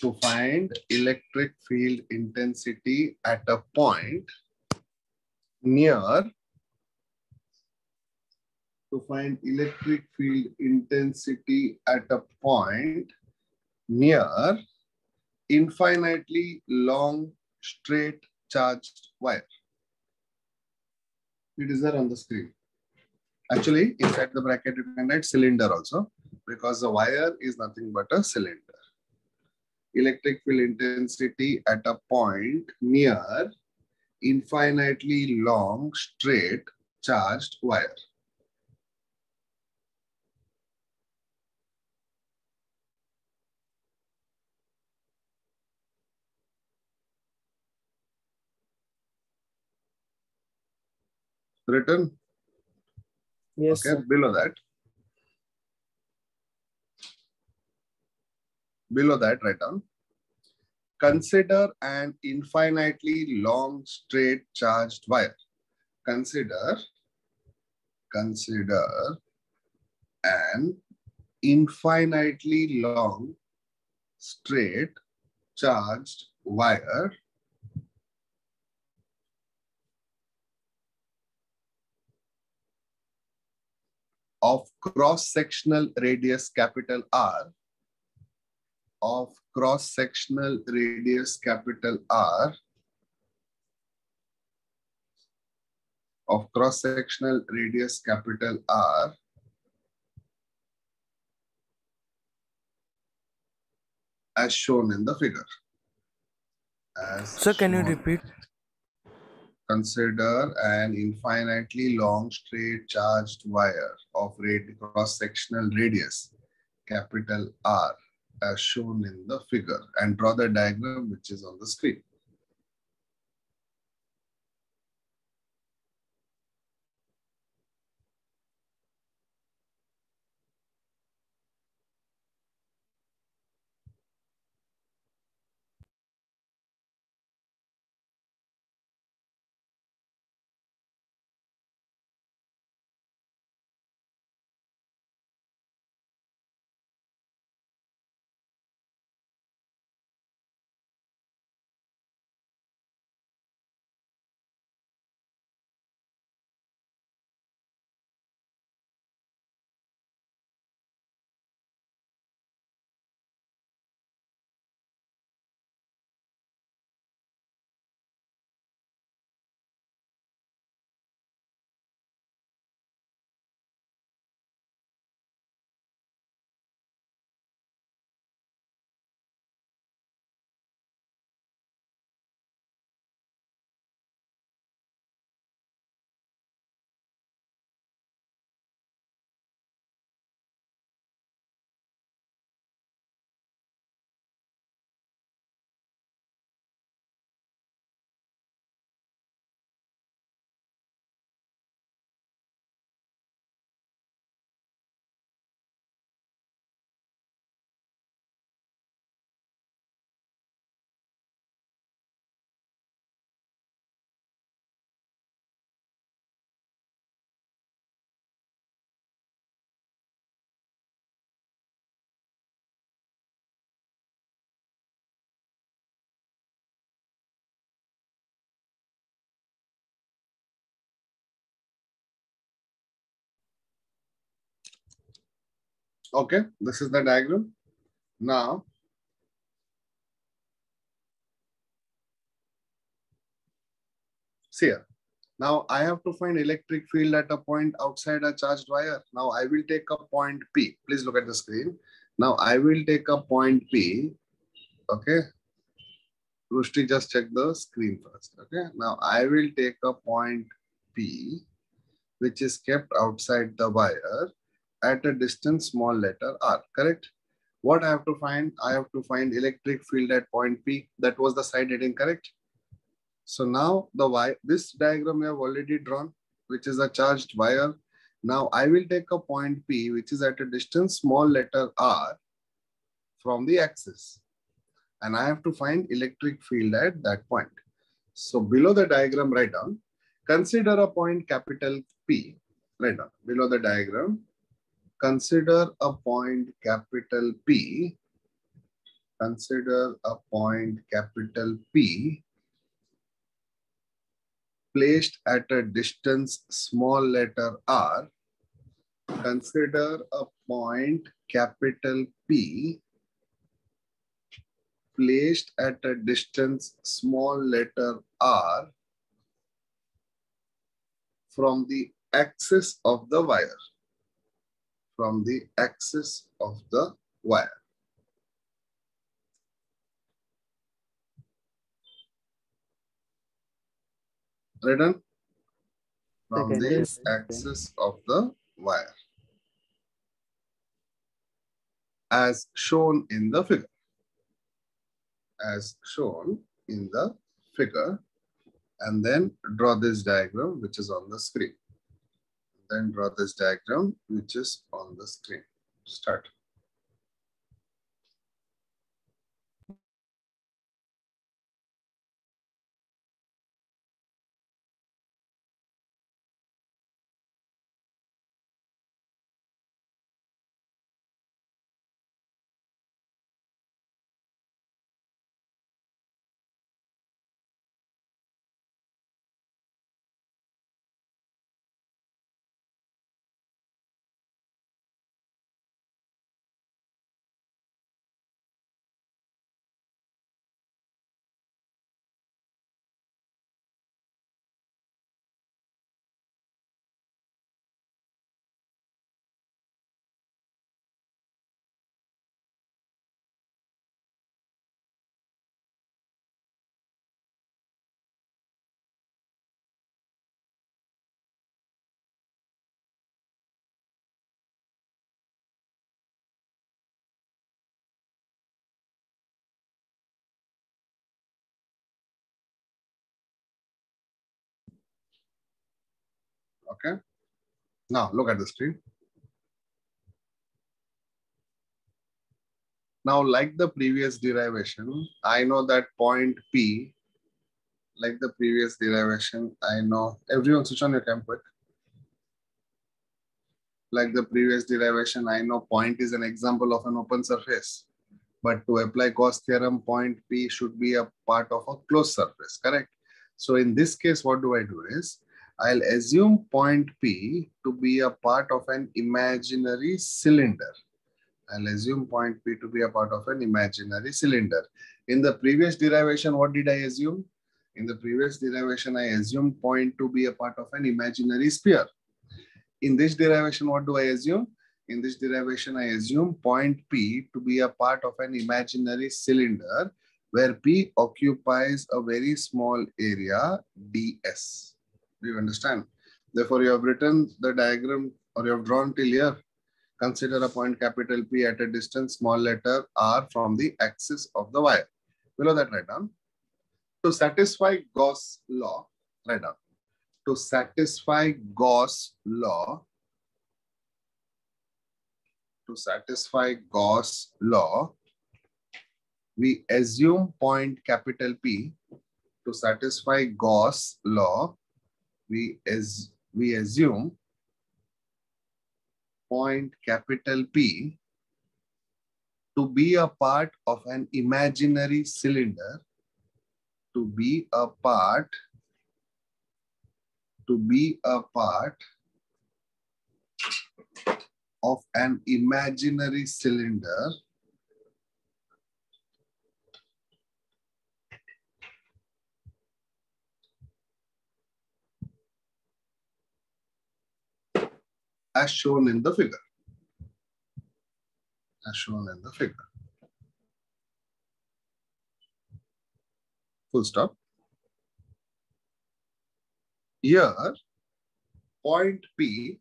Speaker 1: to find electric field intensity at a point near to find electric field intensity at a point near infinitely long straight charged wire. It is there on the screen. Actually, inside the bracket, you can write cylinder also because the wire is nothing but a cylinder electric field intensity at a point near infinitely long straight charged wire. Written?
Speaker 2: Yes,
Speaker 1: Okay,
Speaker 2: sir.
Speaker 1: below that. below that, write down. Consider an infinitely long straight charged wire. Consider, consider an infinitely long straight charged wire of cross sectional radius capital R of cross-sectional radius capital R of cross-sectional radius capital R as shown in the figure. As
Speaker 2: Sir, can you repeat?
Speaker 1: Consider an infinitely long straight charged wire of cross-sectional radius, capital R, as shown in the figure, and draw the diagram which is on the screen. Okay, this is the diagram. Now, see here. Now I have to find electric field at a point outside a charged wire. Now I will take a point P. Please look at the screen. Now I will take a point P. Okay. Rushti, just check the screen first. Okay. Now I will take a point P, which is kept outside the wire at a distance small letter r, correct? What I have to find? I have to find electric field at point P. That was the side heading, correct? So now the wire, this diagram we have already drawn, which is a charged wire. Now I will take a point P, which is at a distance small letter r from the axis. And I have to find electric field at that point. So below the diagram, write down, consider a point capital P, write down below the diagram, consider a point capital P, consider a point capital P placed at a distance small letter r, consider a point capital P placed at a distance small letter r from the axis of the wire from the axis of the wire. Written? From
Speaker 2: Okay,
Speaker 1: the axis of the wire. As shown in the figure. As shown in the figure. And then draw this diagram, which is on the screen then draw this diagram which is on the screen. Start. Okay. Now look at the screen. Now, like the previous derivation, I know that point P, like the previous derivation, I know everyone switch on your cam quick. Like the previous derivation, I know point is an example of an open surface. But to apply Gauss theorem, point P should be a part of a closed surface, correct? So in this case, what do I do is, I'll assume point P to be a part of an imaginary cylinder. I'll assume point P to be a part of an imaginary cylinder. In the previous derivation, what did I assume? In the previous derivation, I assumed point to be a part of an imaginary sphere. In this derivation, what do I assume? In this derivation, I assume point P to be a part of an imaginary cylinder where P occupies a very small area ds. You understand? Therefore, you have written the diagram or you have drawn till here. Consider a point capital P at a distance small letter r from the axis of the wire. Below that, write down. To satisfy Gauss law, write down. To satisfy Gauss law, to satisfy Gauss law, we assume point capital P. To satisfy Gauss law, we, as, we assume point capital P to be a part of an imaginary cylinder, to be a part, to be a part of an imaginary cylinder as shown in the figure. As shown in the figure. Full stop. Here, point P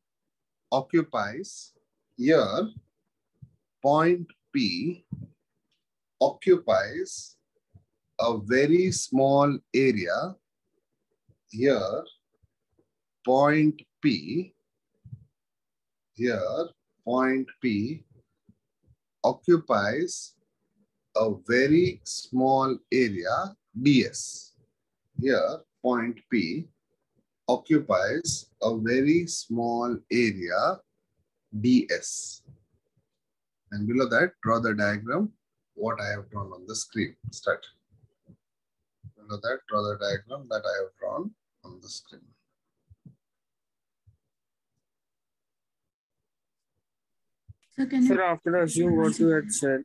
Speaker 1: occupies, here, point P occupies a very small area. Here, point P here point P occupies a very small area ds. Here point P occupies a very small area ds. And below that, draw the diagram, what I have drawn on the screen. Start. Below that, draw the diagram that I have drawn on the screen.
Speaker 2: Sir, can you
Speaker 7: Sir, after assume what you had said,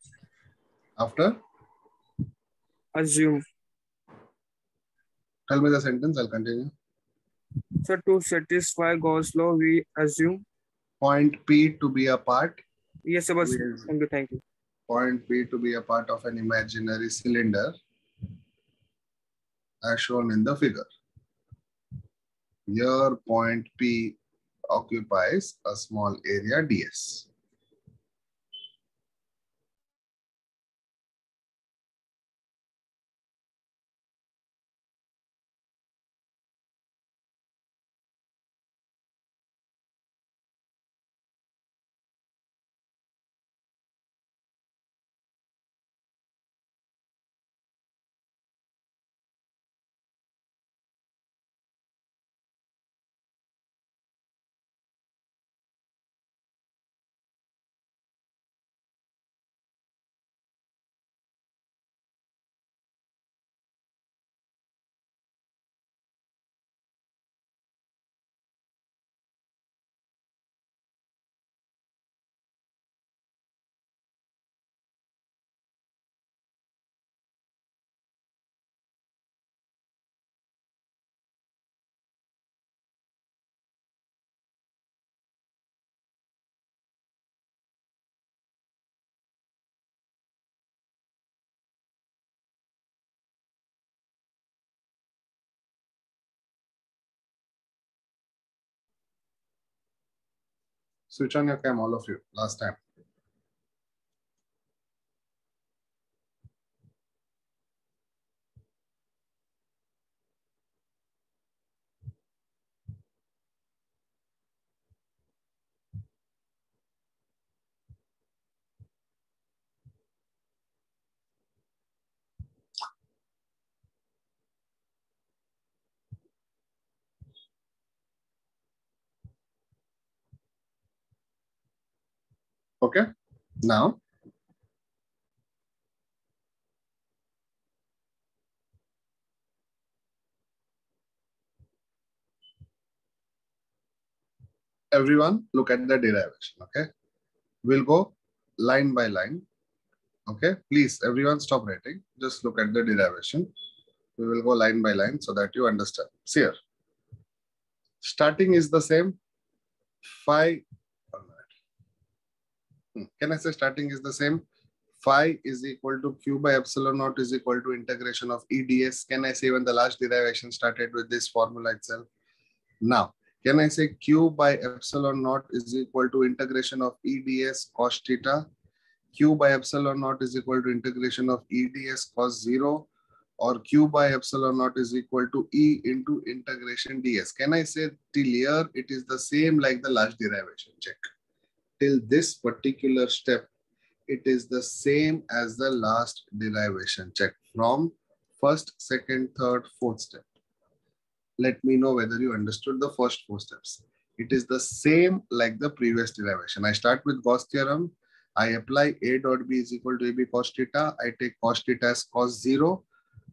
Speaker 1: After,
Speaker 7: assume.
Speaker 1: tell me the sentence, I'll continue.
Speaker 7: Sir, to satisfy Gauss law, we assume.
Speaker 1: Point P to be a part,
Speaker 7: Yes, sir. bas-
Speaker 1: Yes.
Speaker 7: Thank you, thank you.
Speaker 1: point P to be a part of an imaginary cylinder as shown in the figure. Here point P occupies a small area ds. Switch on your cam, all of you, last time. Okay. Now, everyone look at the derivation. Okay. We'll go line by line. Okay. Please, everyone stop writing. Just look at the derivation. We will go line by line so that you understand. See here. Starting is the same. Phi. Hmm, Can I say starting is the same? Phi is equal to Q by epsilon naught is equal to integration of EDS. Can I say when the last derivation started with this formula itself? Now, can I say Q by epsilon naught is equal to integration of EDS cos theta? Q by epsilon naught is equal to integration of EDS cos zero or Q by epsilon naught is equal to E into integration ds. Can I say till here it is the same like the last derivation? Check. Till this particular step, it is the same as the last derivation. Check from first, second, third, fourth step. Let me know whether you understood the first four steps. It is the same like the previous derivation. I start with Gauss theorem. I apply A dot B is equal to AB cos theta. I take cos theta as cos zero.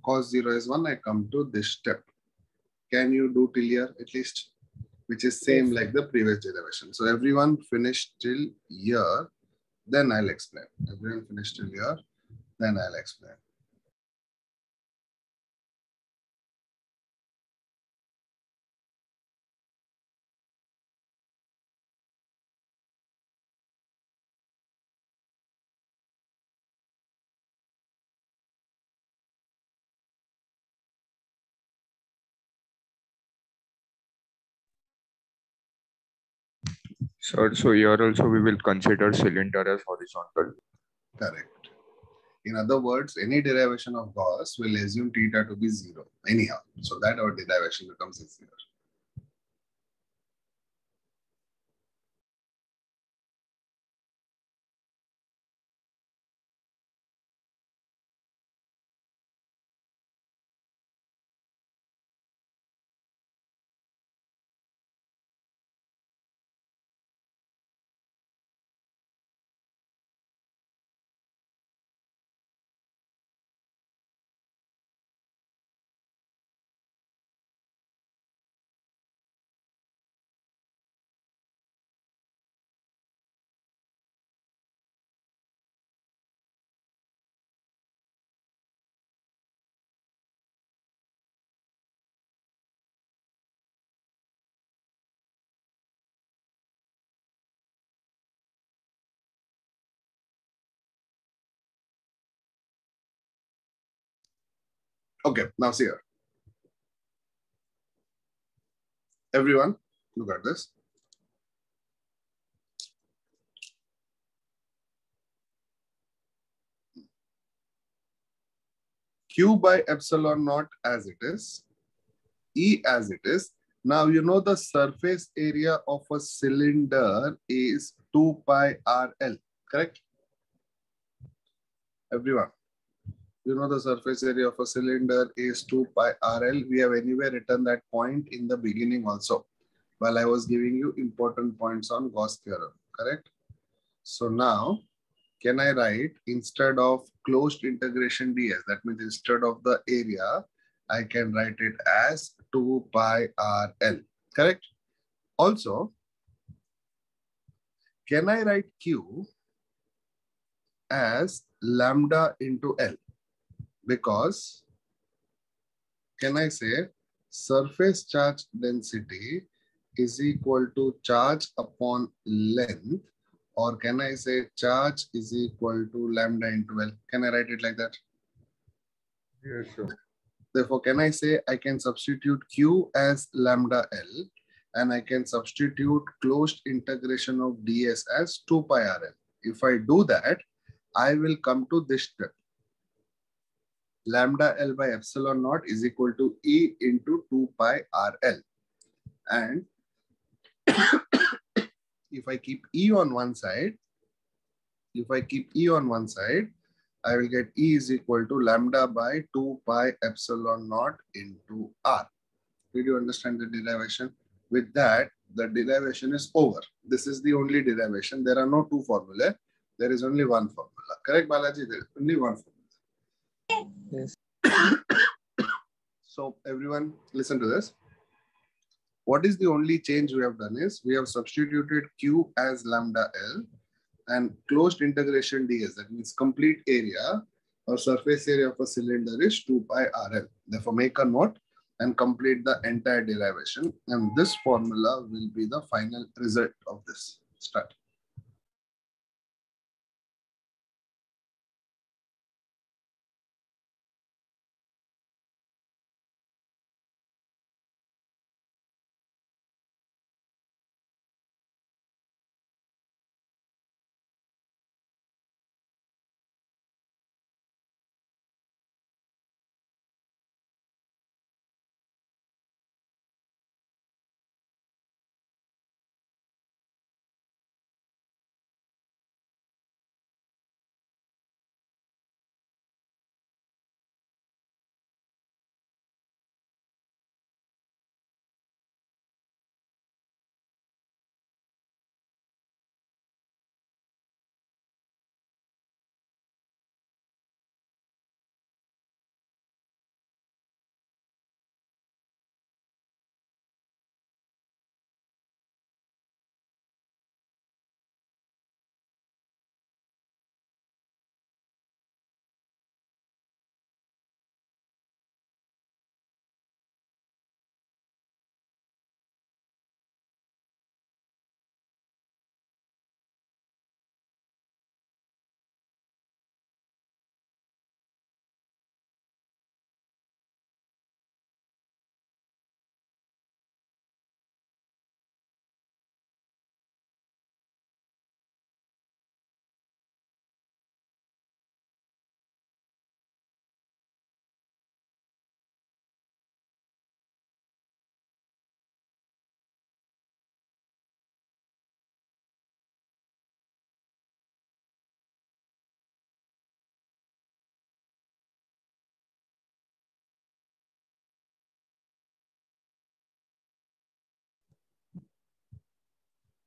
Speaker 1: Cos zero is one. I come to this step. Can you do till here at least? Which is same like the previous derivation. So everyone finished till here. Then I'll explain. Everyone finished till here. Then I'll explain.
Speaker 3: Sir, so here also we will consider cylinder as horizontal.
Speaker 1: Correct. In other words, any derivation of Gauss will assume theta to be zero anyhow. So that our derivation becomes zero. Okay, now see here. Everyone, look at this. Q by epsilon naught as it is, E as it is. Now you know the surface area of a cylinder is 2 pi RL, correct? Everyone you know the surface area of a cylinder is 2 pi RL. We have anyway written that point in the beginning also, while I was giving you important points on Gauss theorem, correct? So now, can I write instead of closed integration ds, that means instead of the area, I can write it as 2 pi RL, correct? Also, can I write Q as lambda into L? Because can I say surface charge density is equal to charge upon length or can I say charge is equal to lambda into L? Can I write it like that?
Speaker 3: Yes, sir.
Speaker 1: Therefore, can I say I can substitute Q as lambda L and I can substitute closed integration of ds as 2 pi RL. If I do that, I will come to this step lambda L by epsilon naught is equal to E into 2 pi RL. And if I keep E on one side, if I keep E on one side, I will get E is equal to lambda by 2 pi epsilon naught into R. Did you understand the derivation? With that, the derivation is over. This is the only derivation. There are no two formulae. There is only one formula. Correct, Balaji? There is only one formula.
Speaker 7: Yes.
Speaker 1: so everyone listen to this. What is the only change we have done is we have substituted Q as lambda L and closed integration ds. That means complete area or surface area of a cylinder is 2 pi RL. Therefore, make a note and complete the entire derivation. And this formula will be the final result of this. Start.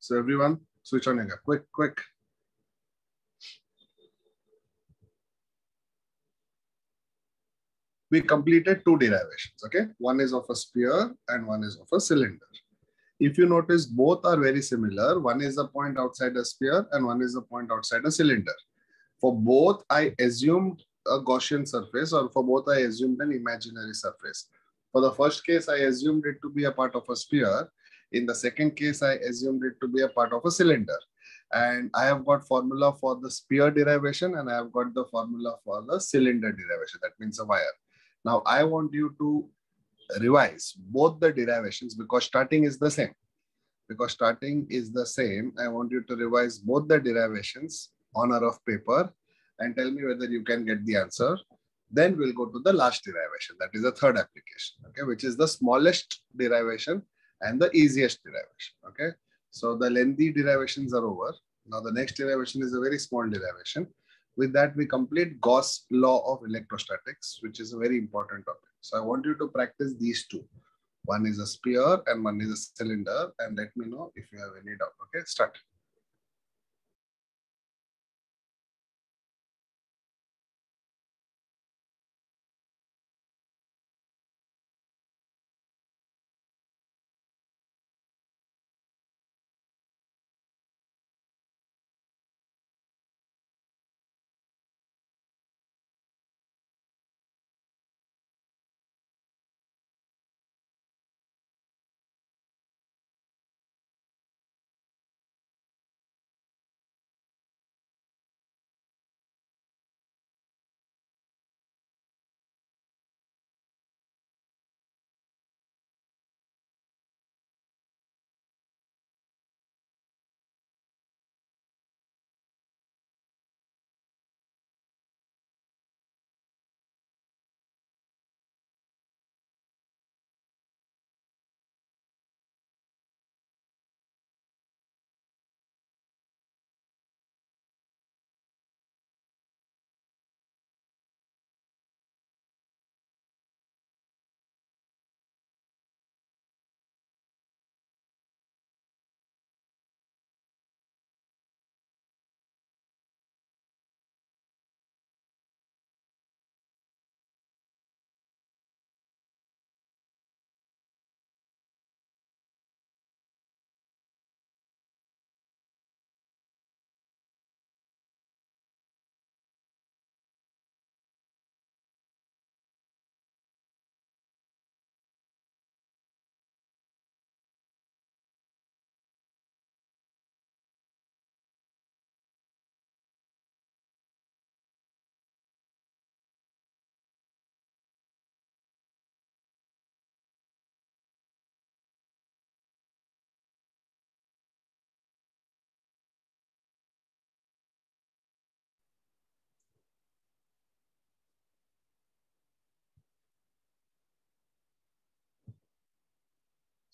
Speaker 1: So everyone, switch on your quick, quick. We completed two derivations, okay? One is of a sphere and one is of a cylinder. If you notice, both are very similar. One is a point outside a sphere and one is a point outside a cylinder. For both, I assumed a Gaussian surface or for both, I assumed an imaginary surface. For the first case, I assumed it to be a part of a sphere. In the second case, I assumed it to be a part of a cylinder. And I have got formula for the sphere derivation and I have got the formula for the cylinder derivation. That means a wire. Now I want you to revise both the derivations because starting is the same. Because starting is the same, I want you to revise both the derivations on a rough paper and tell me whether you can get the answer. Then we'll go to the last derivation, that is the third application, okay, which is the smallest derivation and the easiest derivation, okay. So the lengthy derivations are over. Now the next derivation is a very small derivation. With that, we complete Gauss law of electrostatics, which is a very important topic. So I want you to practice these two. One is a sphere and one is a cylinder. And let me know if you have any doubt. Okay, start.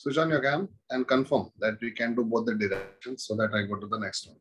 Speaker 1: Switch on your cam and confirm that we can do both the directions so that I go to the next one.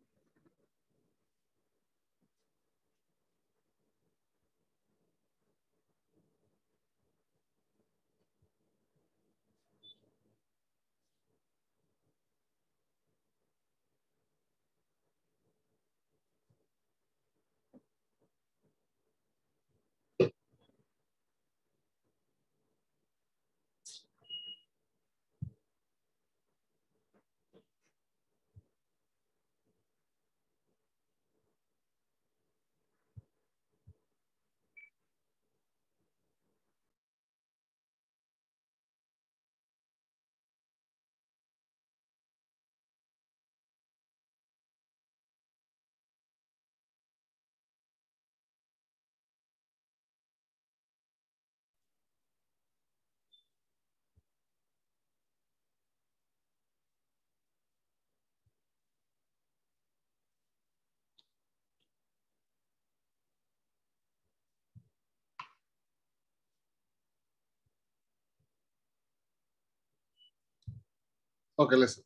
Speaker 1: Okay, listen.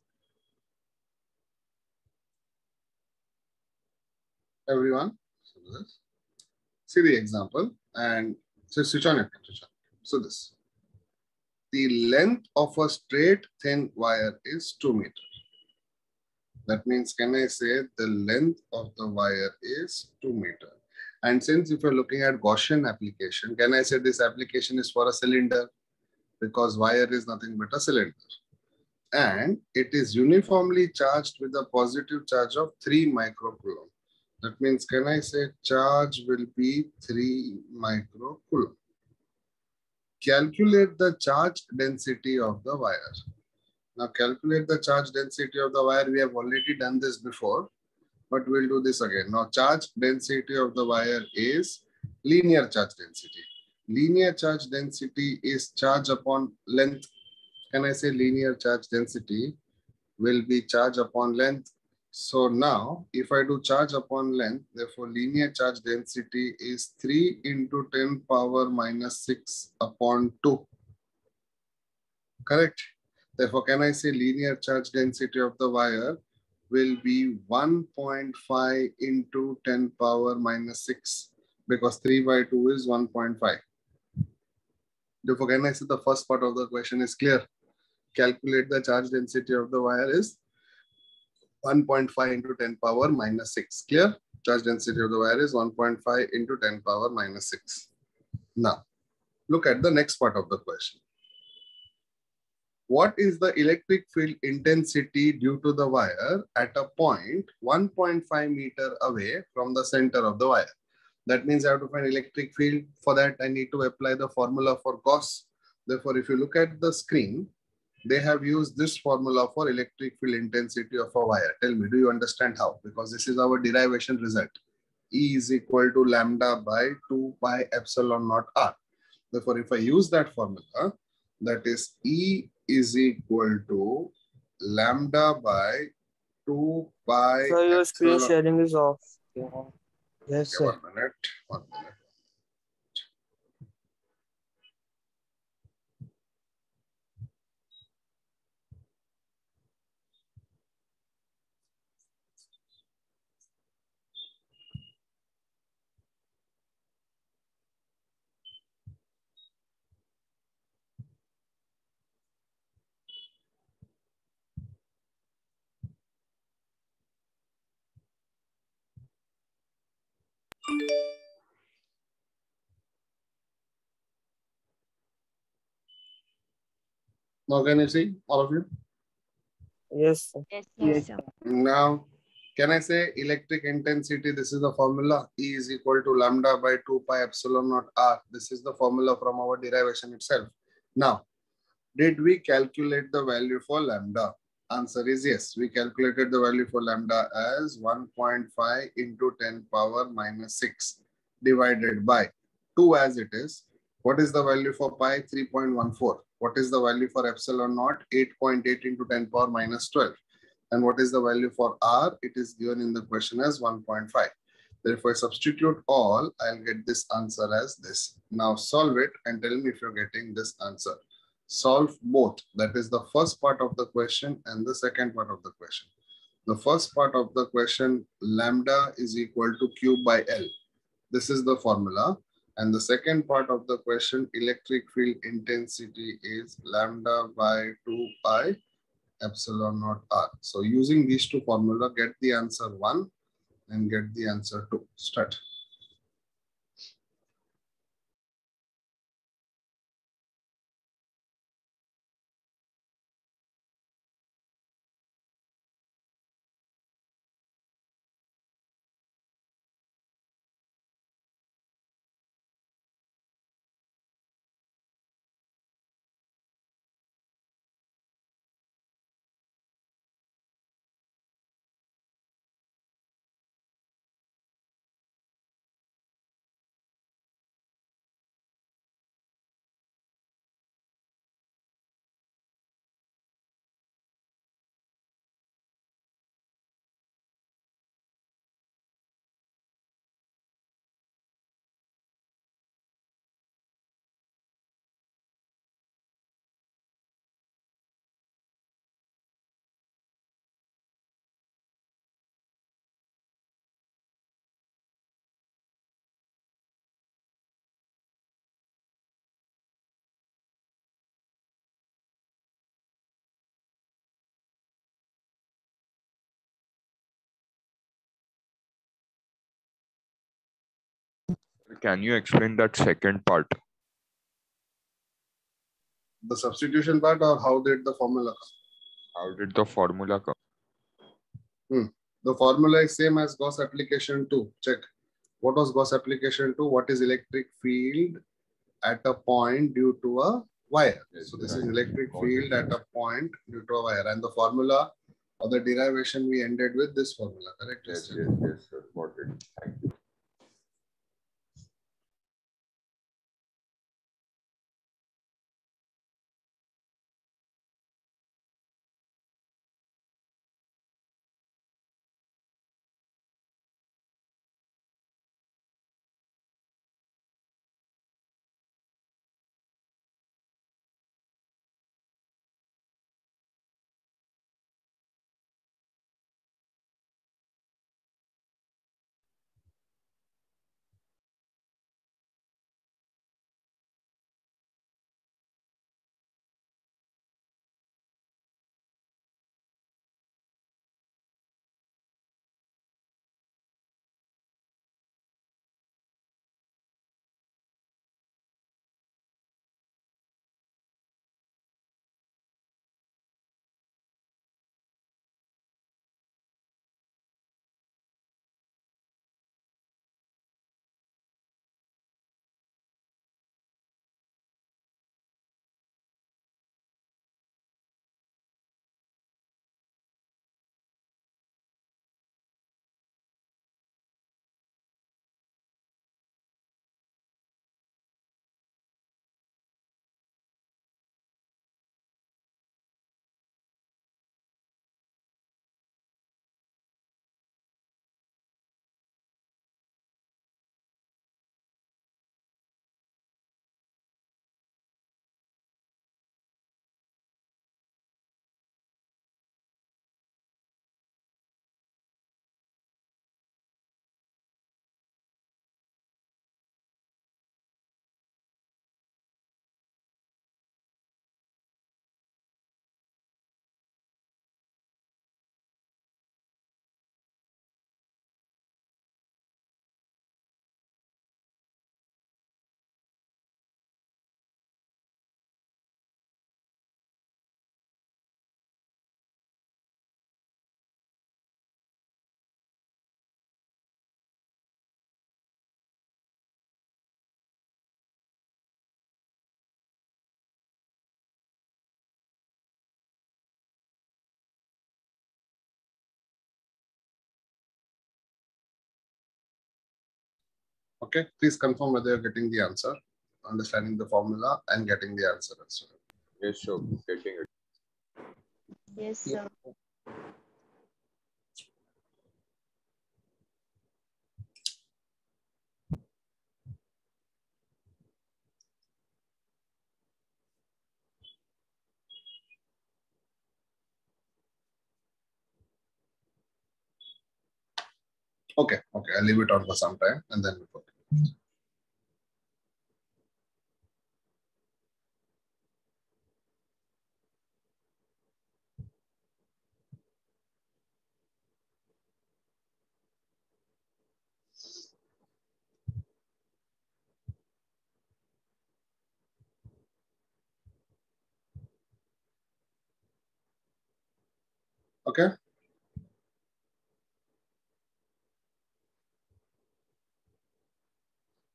Speaker 1: Everyone, see the example and so switch on it. So this. The length of a straight thin wire is two meter. That means, can I say the length of the wire is two meter? And since if you're looking at Gaussian application, can I say this application is for a cylinder? Because wire is nothing but a cylinder and it is uniformly charged with a positive charge of 3 microcoulomb. That means, can I say charge will be 3 microcoulomb. Calculate the charge density of the wire. Now calculate the charge density of the wire. We have already done this before, but we'll do this again. Now charge density of the wire is linear charge density. Linear charge density is charge upon length can I say linear charge density will be charge upon length. So now if I do charge upon length, therefore linear charge density is 3 into 10 power minus 6 upon 2. Correct? Therefore, can I say linear charge density of the wire will be 1.5 into 10 power minus 6 because 3 by 2 is 1.5. Therefore, can I say the first part of the question is clear? Calculate the charge density of the wire is 1.5 into 10 power minus 6. Clear? Charge density of the wire is 1.5 into 10 power minus 6. Now, look at the next part of the question. What is the electric field intensity due to the wire at a point 1.5 meter away from the center of the wire? That means I have to find electric field. For that, I need to apply the formula for Gauss. Therefore, if you look at the screen, they have used this formula for electric field intensity of a wire. Tell me, do you understand how? Because this is our derivation result. E is equal to lambda by 2 pi epsilon naught r. Therefore, if I use that formula, that is E is equal to lambda by 2 pi.
Speaker 7: So your screen sharing is off. Yes,
Speaker 1: Okay,
Speaker 7: sir.
Speaker 1: one minute. One minute. Now can you see all of you?
Speaker 7: Yes, sir.
Speaker 4: Yes,
Speaker 7: Yes,
Speaker 4: sir.
Speaker 1: Now, can I say electric intensity? This is the formula. E is equal to lambda by 2 pi epsilon naught r. This is the formula from our derivation itself. Now, did we calculate the value for lambda? Answer is yes. We calculated the value for lambda as 1.5 into 10 power minus 6 divided by 2 as it is. What is the value for pi? 3.14. What is the value for epsilon naught? 8.8 into 10 power minus 12. And what is the value for R? It is given in the question as 1.5. Therefore, I substitute all, I'll get this answer as this. Now solve it and tell me if you're getting this answer. Solve both. That is the first part of the question and the second part of the question. The first part of the question, lambda is equal to Q by L. This is the formula. And the second part of the question, electric field intensity is lambda by 2 pi epsilon naught r. So using these two formula, get the answer 1 and get the answer 2. Start.
Speaker 3: Can you explain that second part?
Speaker 1: The substitution part or how did the formula come?
Speaker 3: How did the formula come? Hmm.
Speaker 1: The formula is same as Gauss application 2. Check. What was Gauss application 2? What is electric field at a point due to a wire? So this is electric field at a point due to a wire. And the formula or the derivation we ended with this formula, correct?
Speaker 3: Yes,
Speaker 1: Yes.
Speaker 3: yes, sir. Thank you.
Speaker 1: Okay, please confirm whether you're getting the answer, understanding the formula and getting the answer as well.
Speaker 3: Yes, sure, getting it.
Speaker 4: Yes, sir. Yeah.
Speaker 1: Okay, okay, I'll leave it on for some time and then we'll Okay.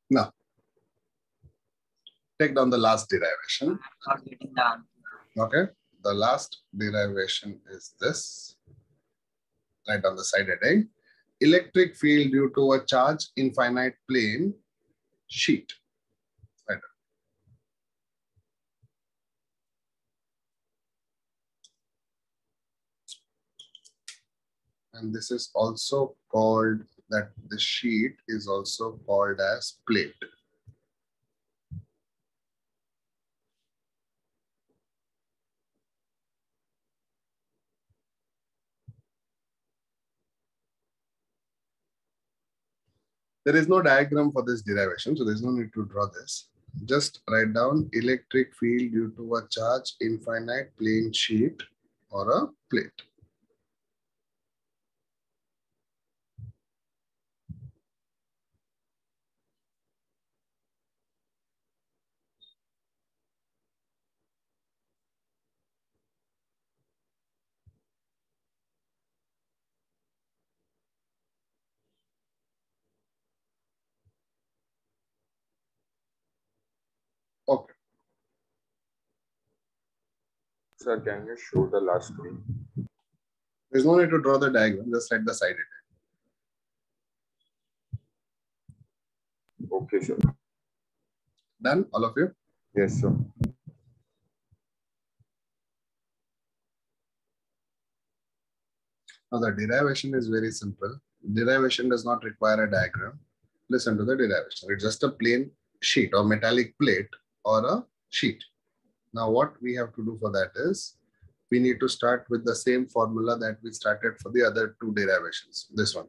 Speaker 1: Now, take down the last derivation. Okay, the last derivation is this. Right on the side heading. Electric field due to a charge infinite plane sheet. And this is also called that the sheet is also called as plate. There is no diagram for this derivation, so there's no need to draw this. Just write down electric field due to a charge infinite plane sheet or a plate. Okay.
Speaker 3: Sir, can you show the last screen?
Speaker 1: There's no need to draw the diagram, just write the side it.
Speaker 3: Okay, sir.
Speaker 1: Done, all of you?
Speaker 3: Yes, sir.
Speaker 1: Now the derivation is very simple. Derivation does not require a diagram. Listen to the derivation. It's just a plain sheet or metallic plate or a sheet. Now what we have to do for that is we need to start with the same formula that we started for the other two derivations. This one.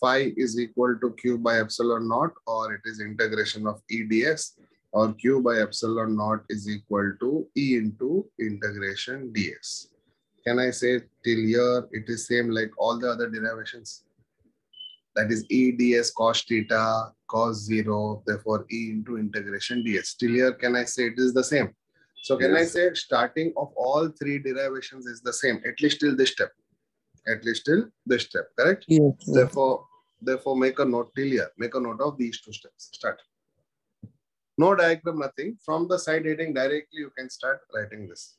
Speaker 1: Phi is equal to Q by epsilon naught or it is integration of E EDS or Q by epsilon naught is equal to E into integration ds. Can I say till here it is same like all the other derivations? That is E ds cos theta cos zero, therefore E into integration ds. Till here, can I say it is the same? So can I say starting of all three derivations is the same, at least till this step? At least till this step, correct?
Speaker 7: Yes.
Speaker 1: Therefore, therefore make a note till here. Make a note of these two steps. Start. No diagram, nothing. From the side heading directly, you can start writing this.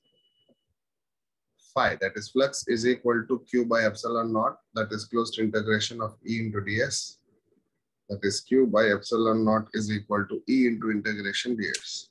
Speaker 1: Phi, that is flux, is equal to Q by epsilon naught. That is closed integration of E into ds. That is Q by epsilon naught is equal to E into integration ds.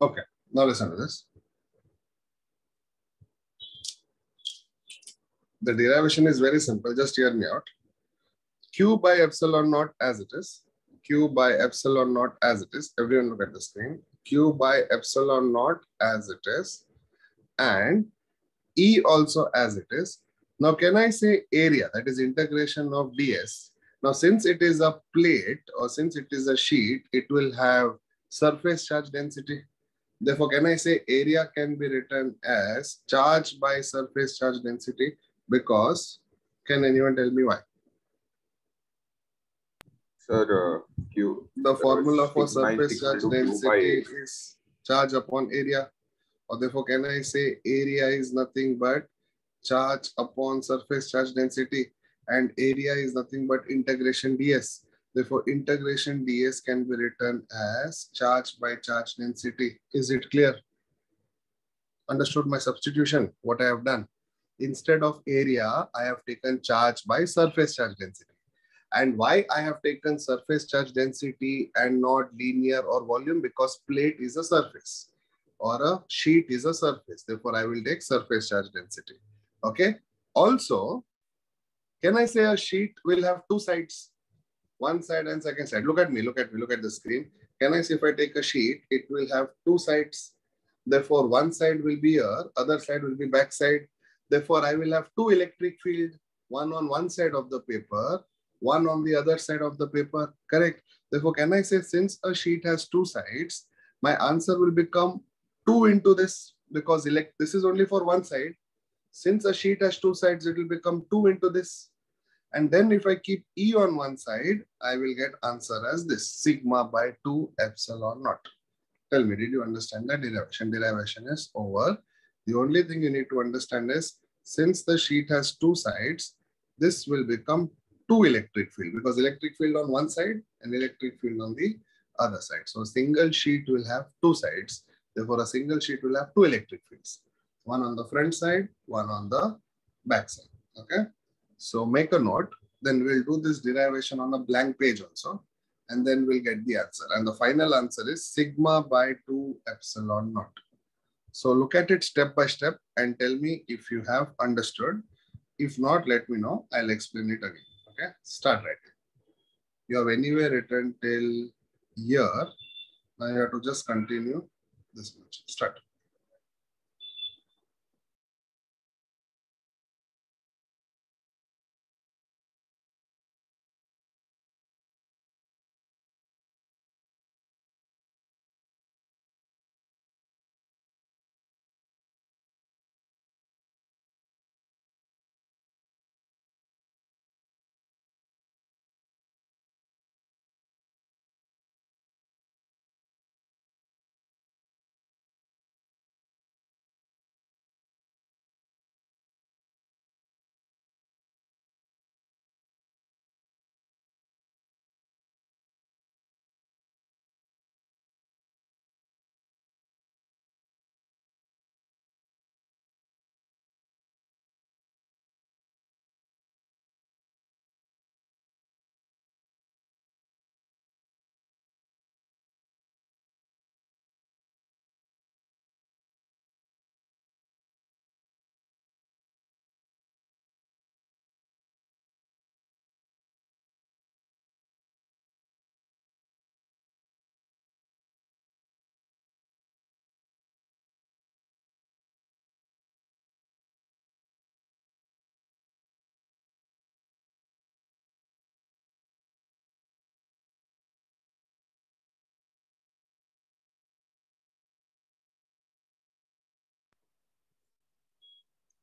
Speaker 1: Okay, now listen to this. The derivation is very simple. Just hear me out. Q by epsilon naught as it is. Q by epsilon naught as it is. Everyone look at the screen. Q by epsilon naught as it is. And E also as it is. Now, can I say area? That is integration of ds. Now, since it is a plate or since it is a sheet, it will have surface charge density. Therefore, can I say area can be written as charge by surface charge density? Because, can anyone tell me why?
Speaker 3: Sir, uh, Q.
Speaker 1: The formula for surface charge
Speaker 3: equal to Q by
Speaker 1: density is charge upon area. Or therefore, can I say area is nothing but charge upon surface charge density and area is nothing but integration ds. Therefore, integration ds can be written as charge by charge density. Is it clear? Understood my substitution, what I have done? Instead of area, I have taken charge by surface charge density. And why I have taken surface charge density and not linear or volume? Because plate is a surface or a sheet is a surface. Therefore, I will take surface charge density. Okay. Also, can I say a sheet will have two sides? One side and second side. Look at me, look at me, look at the screen. Can I say if I take a sheet, it will have two sides. Therefore, one side will be here, other side will be back side. Therefore, I will have two electric field, one on one side of the paper, one on the other side of the paper. Correct. Therefore, can I say since a sheet has two sides, my answer will become 2 into this because elect this is only for one side. Since a sheet has two sides, it will become 2 into this. And then if I keep E on one side, I will get answer as this, sigma by 2 epsilon naught. Tell me, did you understand that derivation? Derivation is over. The only thing you need to understand is, since the sheet has two sides, this will become two electric field because electric field on one side and electric field on the other side. So a single sheet will have two sides. Therefore, a single sheet will have two electric fields. One on the front side, one on the back side. Okay. So make a note. Then we'll do this derivation on a blank page also. And then we'll get the answer. And the final answer is sigma by 2 epsilon naught. So look at it step by step and tell me if you have understood. If not, let me know. I'll explain it again. Okay. Start writing. You have anyway written till here. Now you have to just continue this much. Start.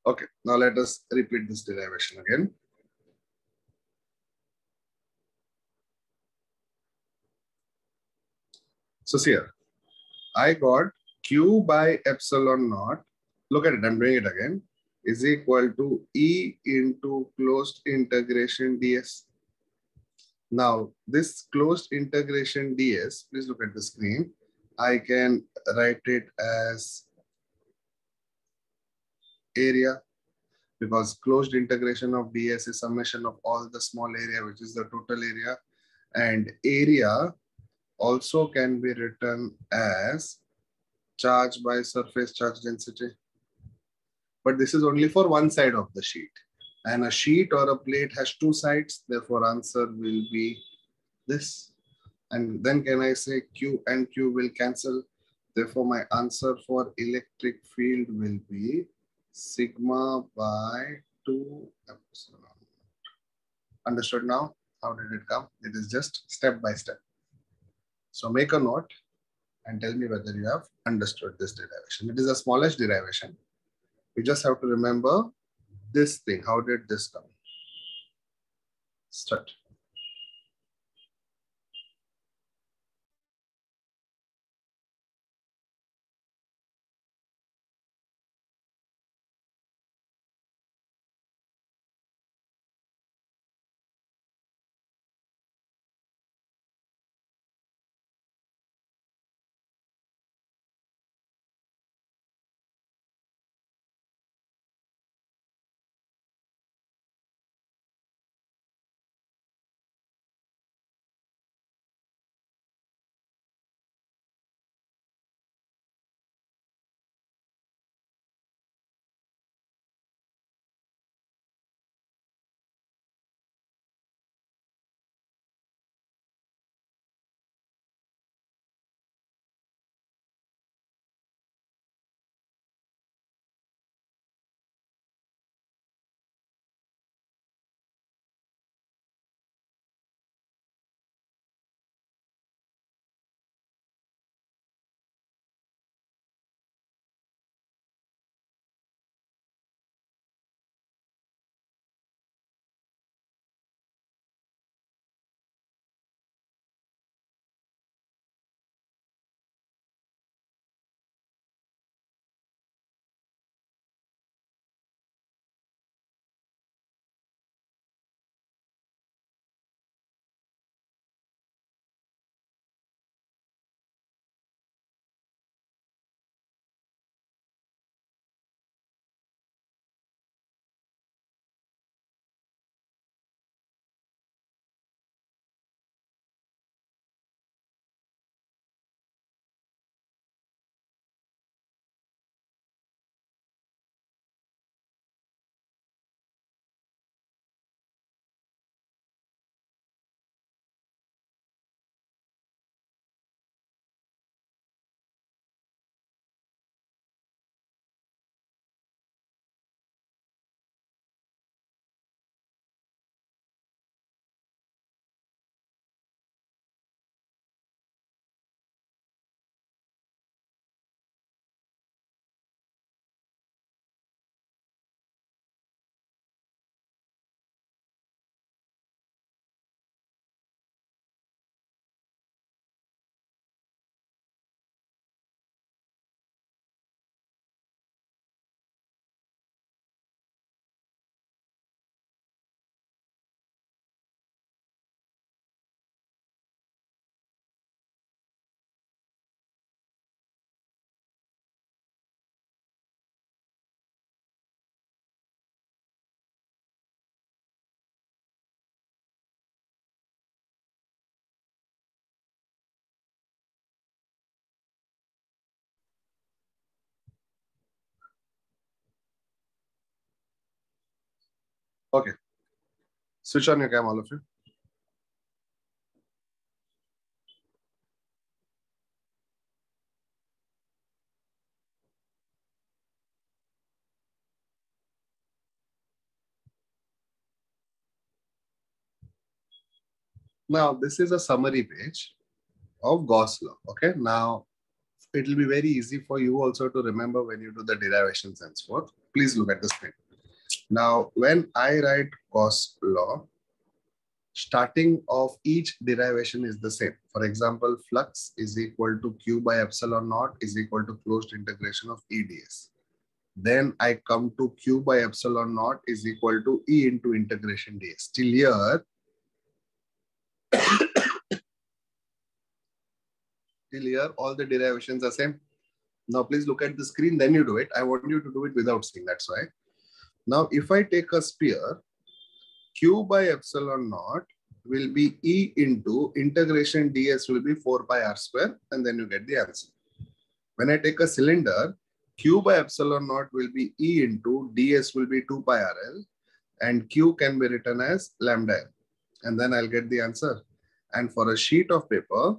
Speaker 1: Okay, now let us repeat this derivation again. So see here, I got Q by epsilon naught. Look at it, I'm doing it again. Is equal to E into closed integration ds. Now, this closed integration ds, please look at the screen. I can write it as area because closed integration of ds is summation of all the small area, which is the total area. And area also can be written as charge by surface charge density. But this is only for one side of the sheet. And a sheet or a plate has two sides. Therefore, answer will be this. And then can I say Q and Q will cancel. Therefore, my answer for electric field will be sigma by 2 epsilon. Understood now? How did it come? It is just step by step. So make a note and tell me whether you have understood this derivation. It is a smallest derivation. You just have to remember this thing. How did this come? Start. Okay. Switch on your cam, all of you. Now, this is a summary page of Gauss law. Okay. Now, it will be very easy for you also to remember when you do the derivations and so forth. Please look at the screen. Now, when I write Gauss law, starting of each derivation is the same. For example, flux is equal to Q by epsilon naught is equal to closed integration of EDS. Then I come to Q by epsilon naught is equal to E into integration ds. Till here, till here, all the derivations are same. Now, please look at the screen, then you do it. I want you to do it without seeing, that's why. Now, if I take a sphere, Q by epsilon naught will be E into integration ds will be 4 pi r square, and then you get the answer. When I take a cylinder, Q by epsilon naught will be E into ds will be 2 pi rl, and Q can be written as lambda and then I'll get the answer. And for a sheet of paper,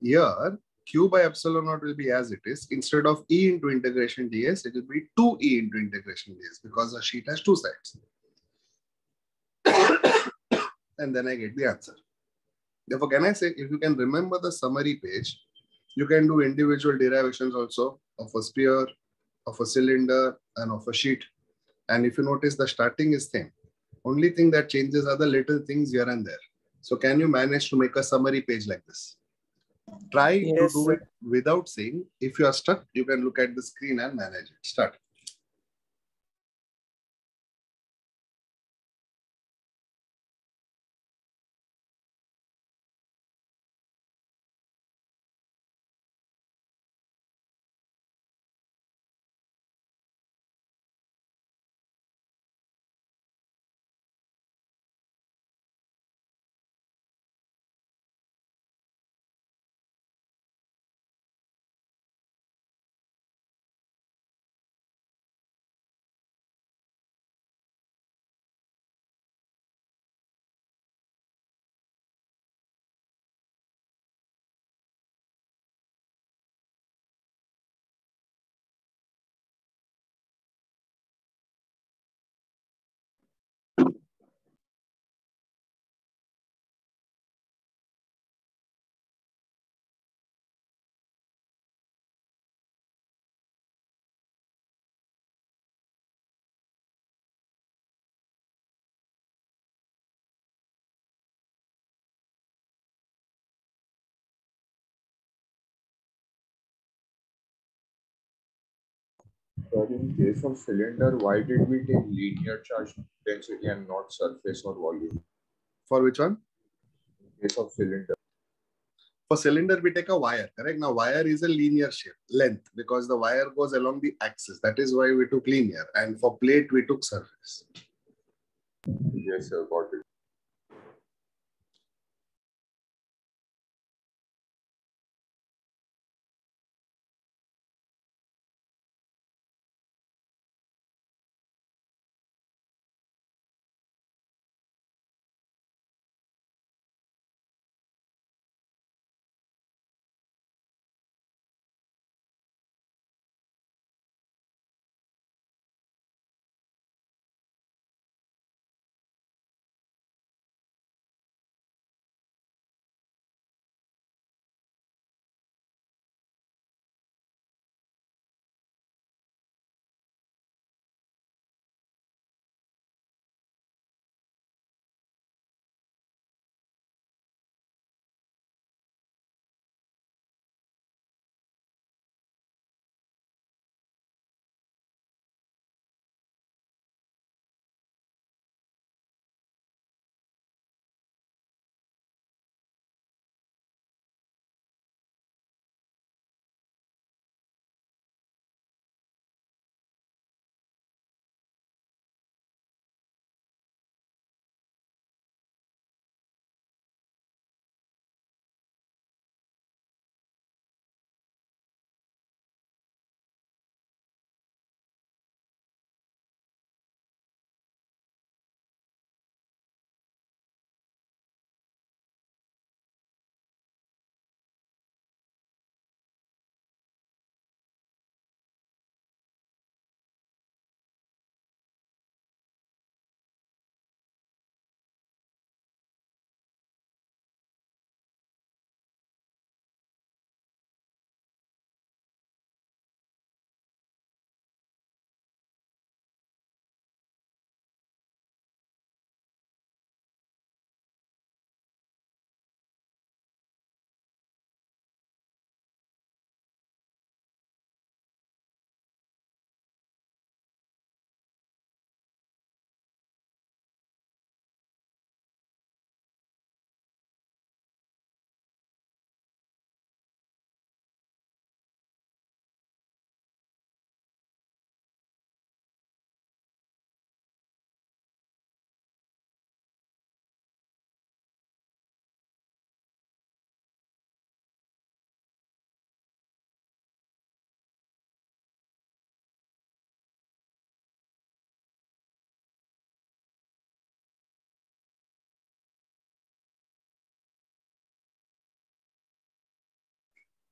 Speaker 1: here q by epsilon naught will be as it is. Instead of e into integration ds, it will be 2e into integration ds because the sheet has two sides. and then I get the answer. Therefore, can I say, if you can remember the summary page, you can do individual derivations also of a sphere, of a cylinder, and of a sheet. And if you notice, the starting is same. Only thing that changes are the little things here and there. So can you manage to make a summary page like this? Try
Speaker 5: Yes,
Speaker 1: to do it without saying. If you are stuck, you can look at the screen and manage it. Start.
Speaker 3: But in case of cylinder, why did we take linear charge density and not surface or volume?
Speaker 1: For which one?
Speaker 3: In case of cylinder.
Speaker 1: For cylinder, we take a wire, correct? Now, wire is a linear shape, length, because the wire goes along the axis. That is why we took linear. And for plate, we took surface.
Speaker 3: Yes, sir, got it.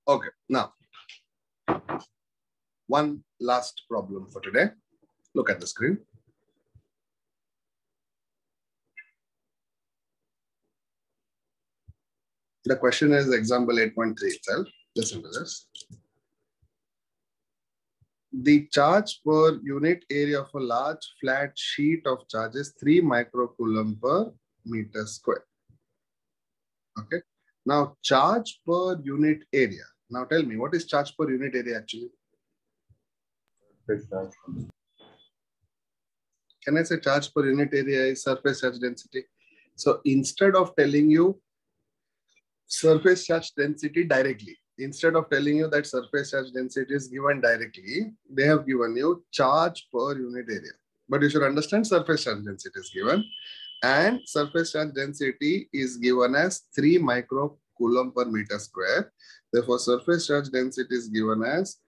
Speaker 1: Okay, now, one last problem for today. Look at the screen. The question is example 8.3 itself. Listen to this. The charge per unit area of a large flat sheet of charge is 3 microcoulomb per meter square. Okay. Now, charge per unit area. Now, tell me, what is charge per unit area actually? Can I say charge per unit area is surface charge density? So instead of telling you surface charge density directly, instead of telling you that surface charge density is given directly, they have given you charge per unit area. But you should understand surface charge density is given and surface charge density is given as 3 microcoulomb per meter square. Therefore, surface charge density is given as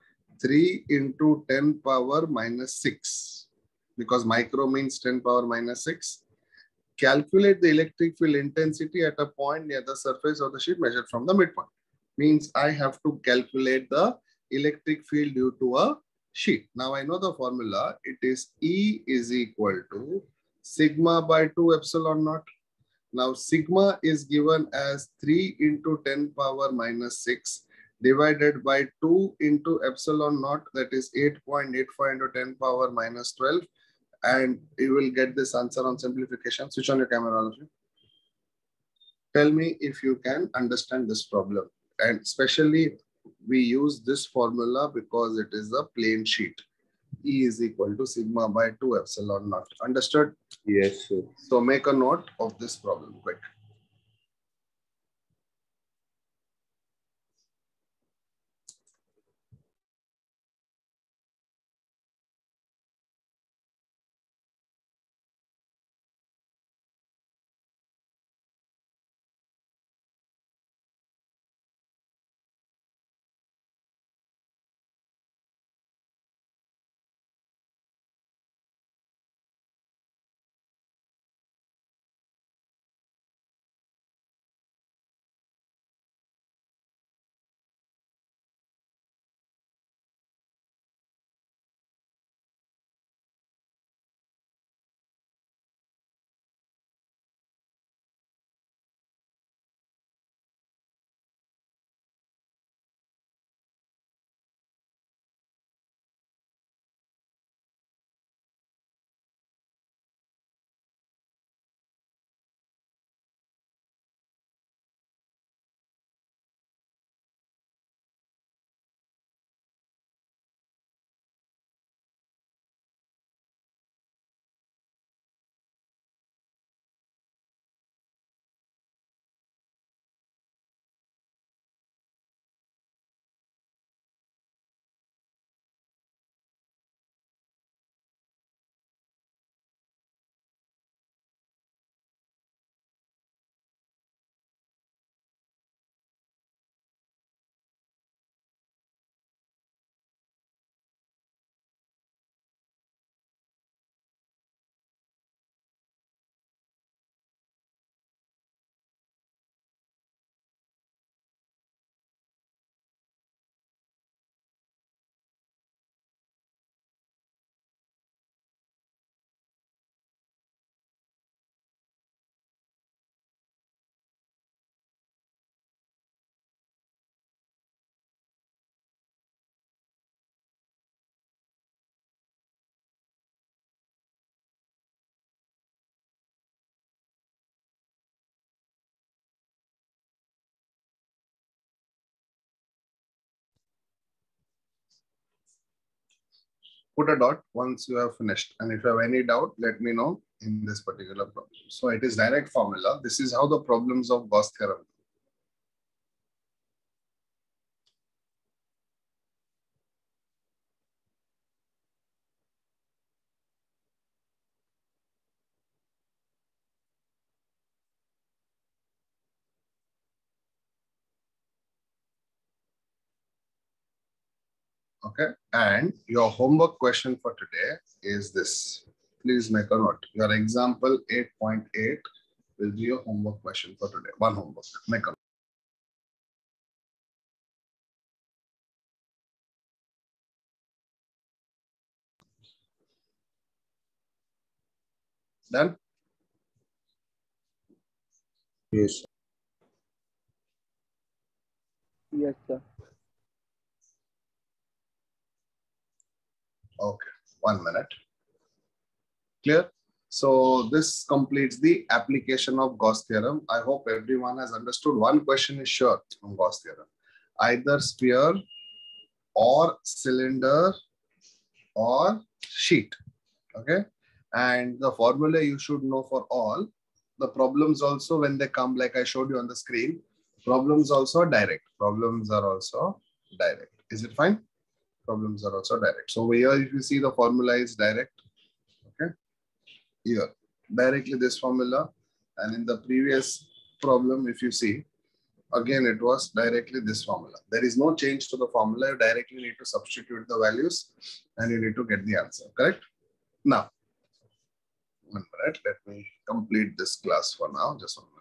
Speaker 1: 3 into 10 power minus 6 because micro means 10 power minus 6. Calculate the electric field intensity at a point near the surface of the sheet measured from the midpoint. Means I have to calculate the electric field due to a sheet. Now I know the formula. It is E is equal to sigma by 2 epsilon naught. Now sigma is given as 3 into 10 power minus 6 divided by 2 into epsilon naught that is 8.85 into 10 power minus 12 and you will get this answer on simplification. Switch on your camera. Tell me if you can understand this problem. And especially we use this formula because it is a plane sheet. E is equal to sigma by 2 epsilon naught. Understood?
Speaker 3: Yes, sir.
Speaker 1: So make a note of this problem quick. Put a dot once you have finished. And if you have any doubt, let me know in this particular problem. So it is direct formula. This is how the problems of Gauss theorem. Okay. And your homework question for today is this. Please make a note. Your example 8.8 will be your homework question for today. One homework. Make a note. Done?
Speaker 3: Yes.
Speaker 7: Yes, sir.
Speaker 1: Okay, one minute. Clear? So this completes the application of Gauss theorem. I hope everyone has understood. One question is sure from Gauss theorem. Either sphere or cylinder or sheet. Okay. And the formula you should know for all. The problems also when they come, like I showed you on the screen, problems also direct. Problems are also direct. Is it fine? Problems are also direct. So here, if you see the formula is direct. Okay. Here, directly this formula. And in the previous problem, if you see, again, it was directly this formula. There is no change to the formula. You directly need to substitute the values and you need to get the answer, correct? Now, one minute, let me complete this class for now, just one.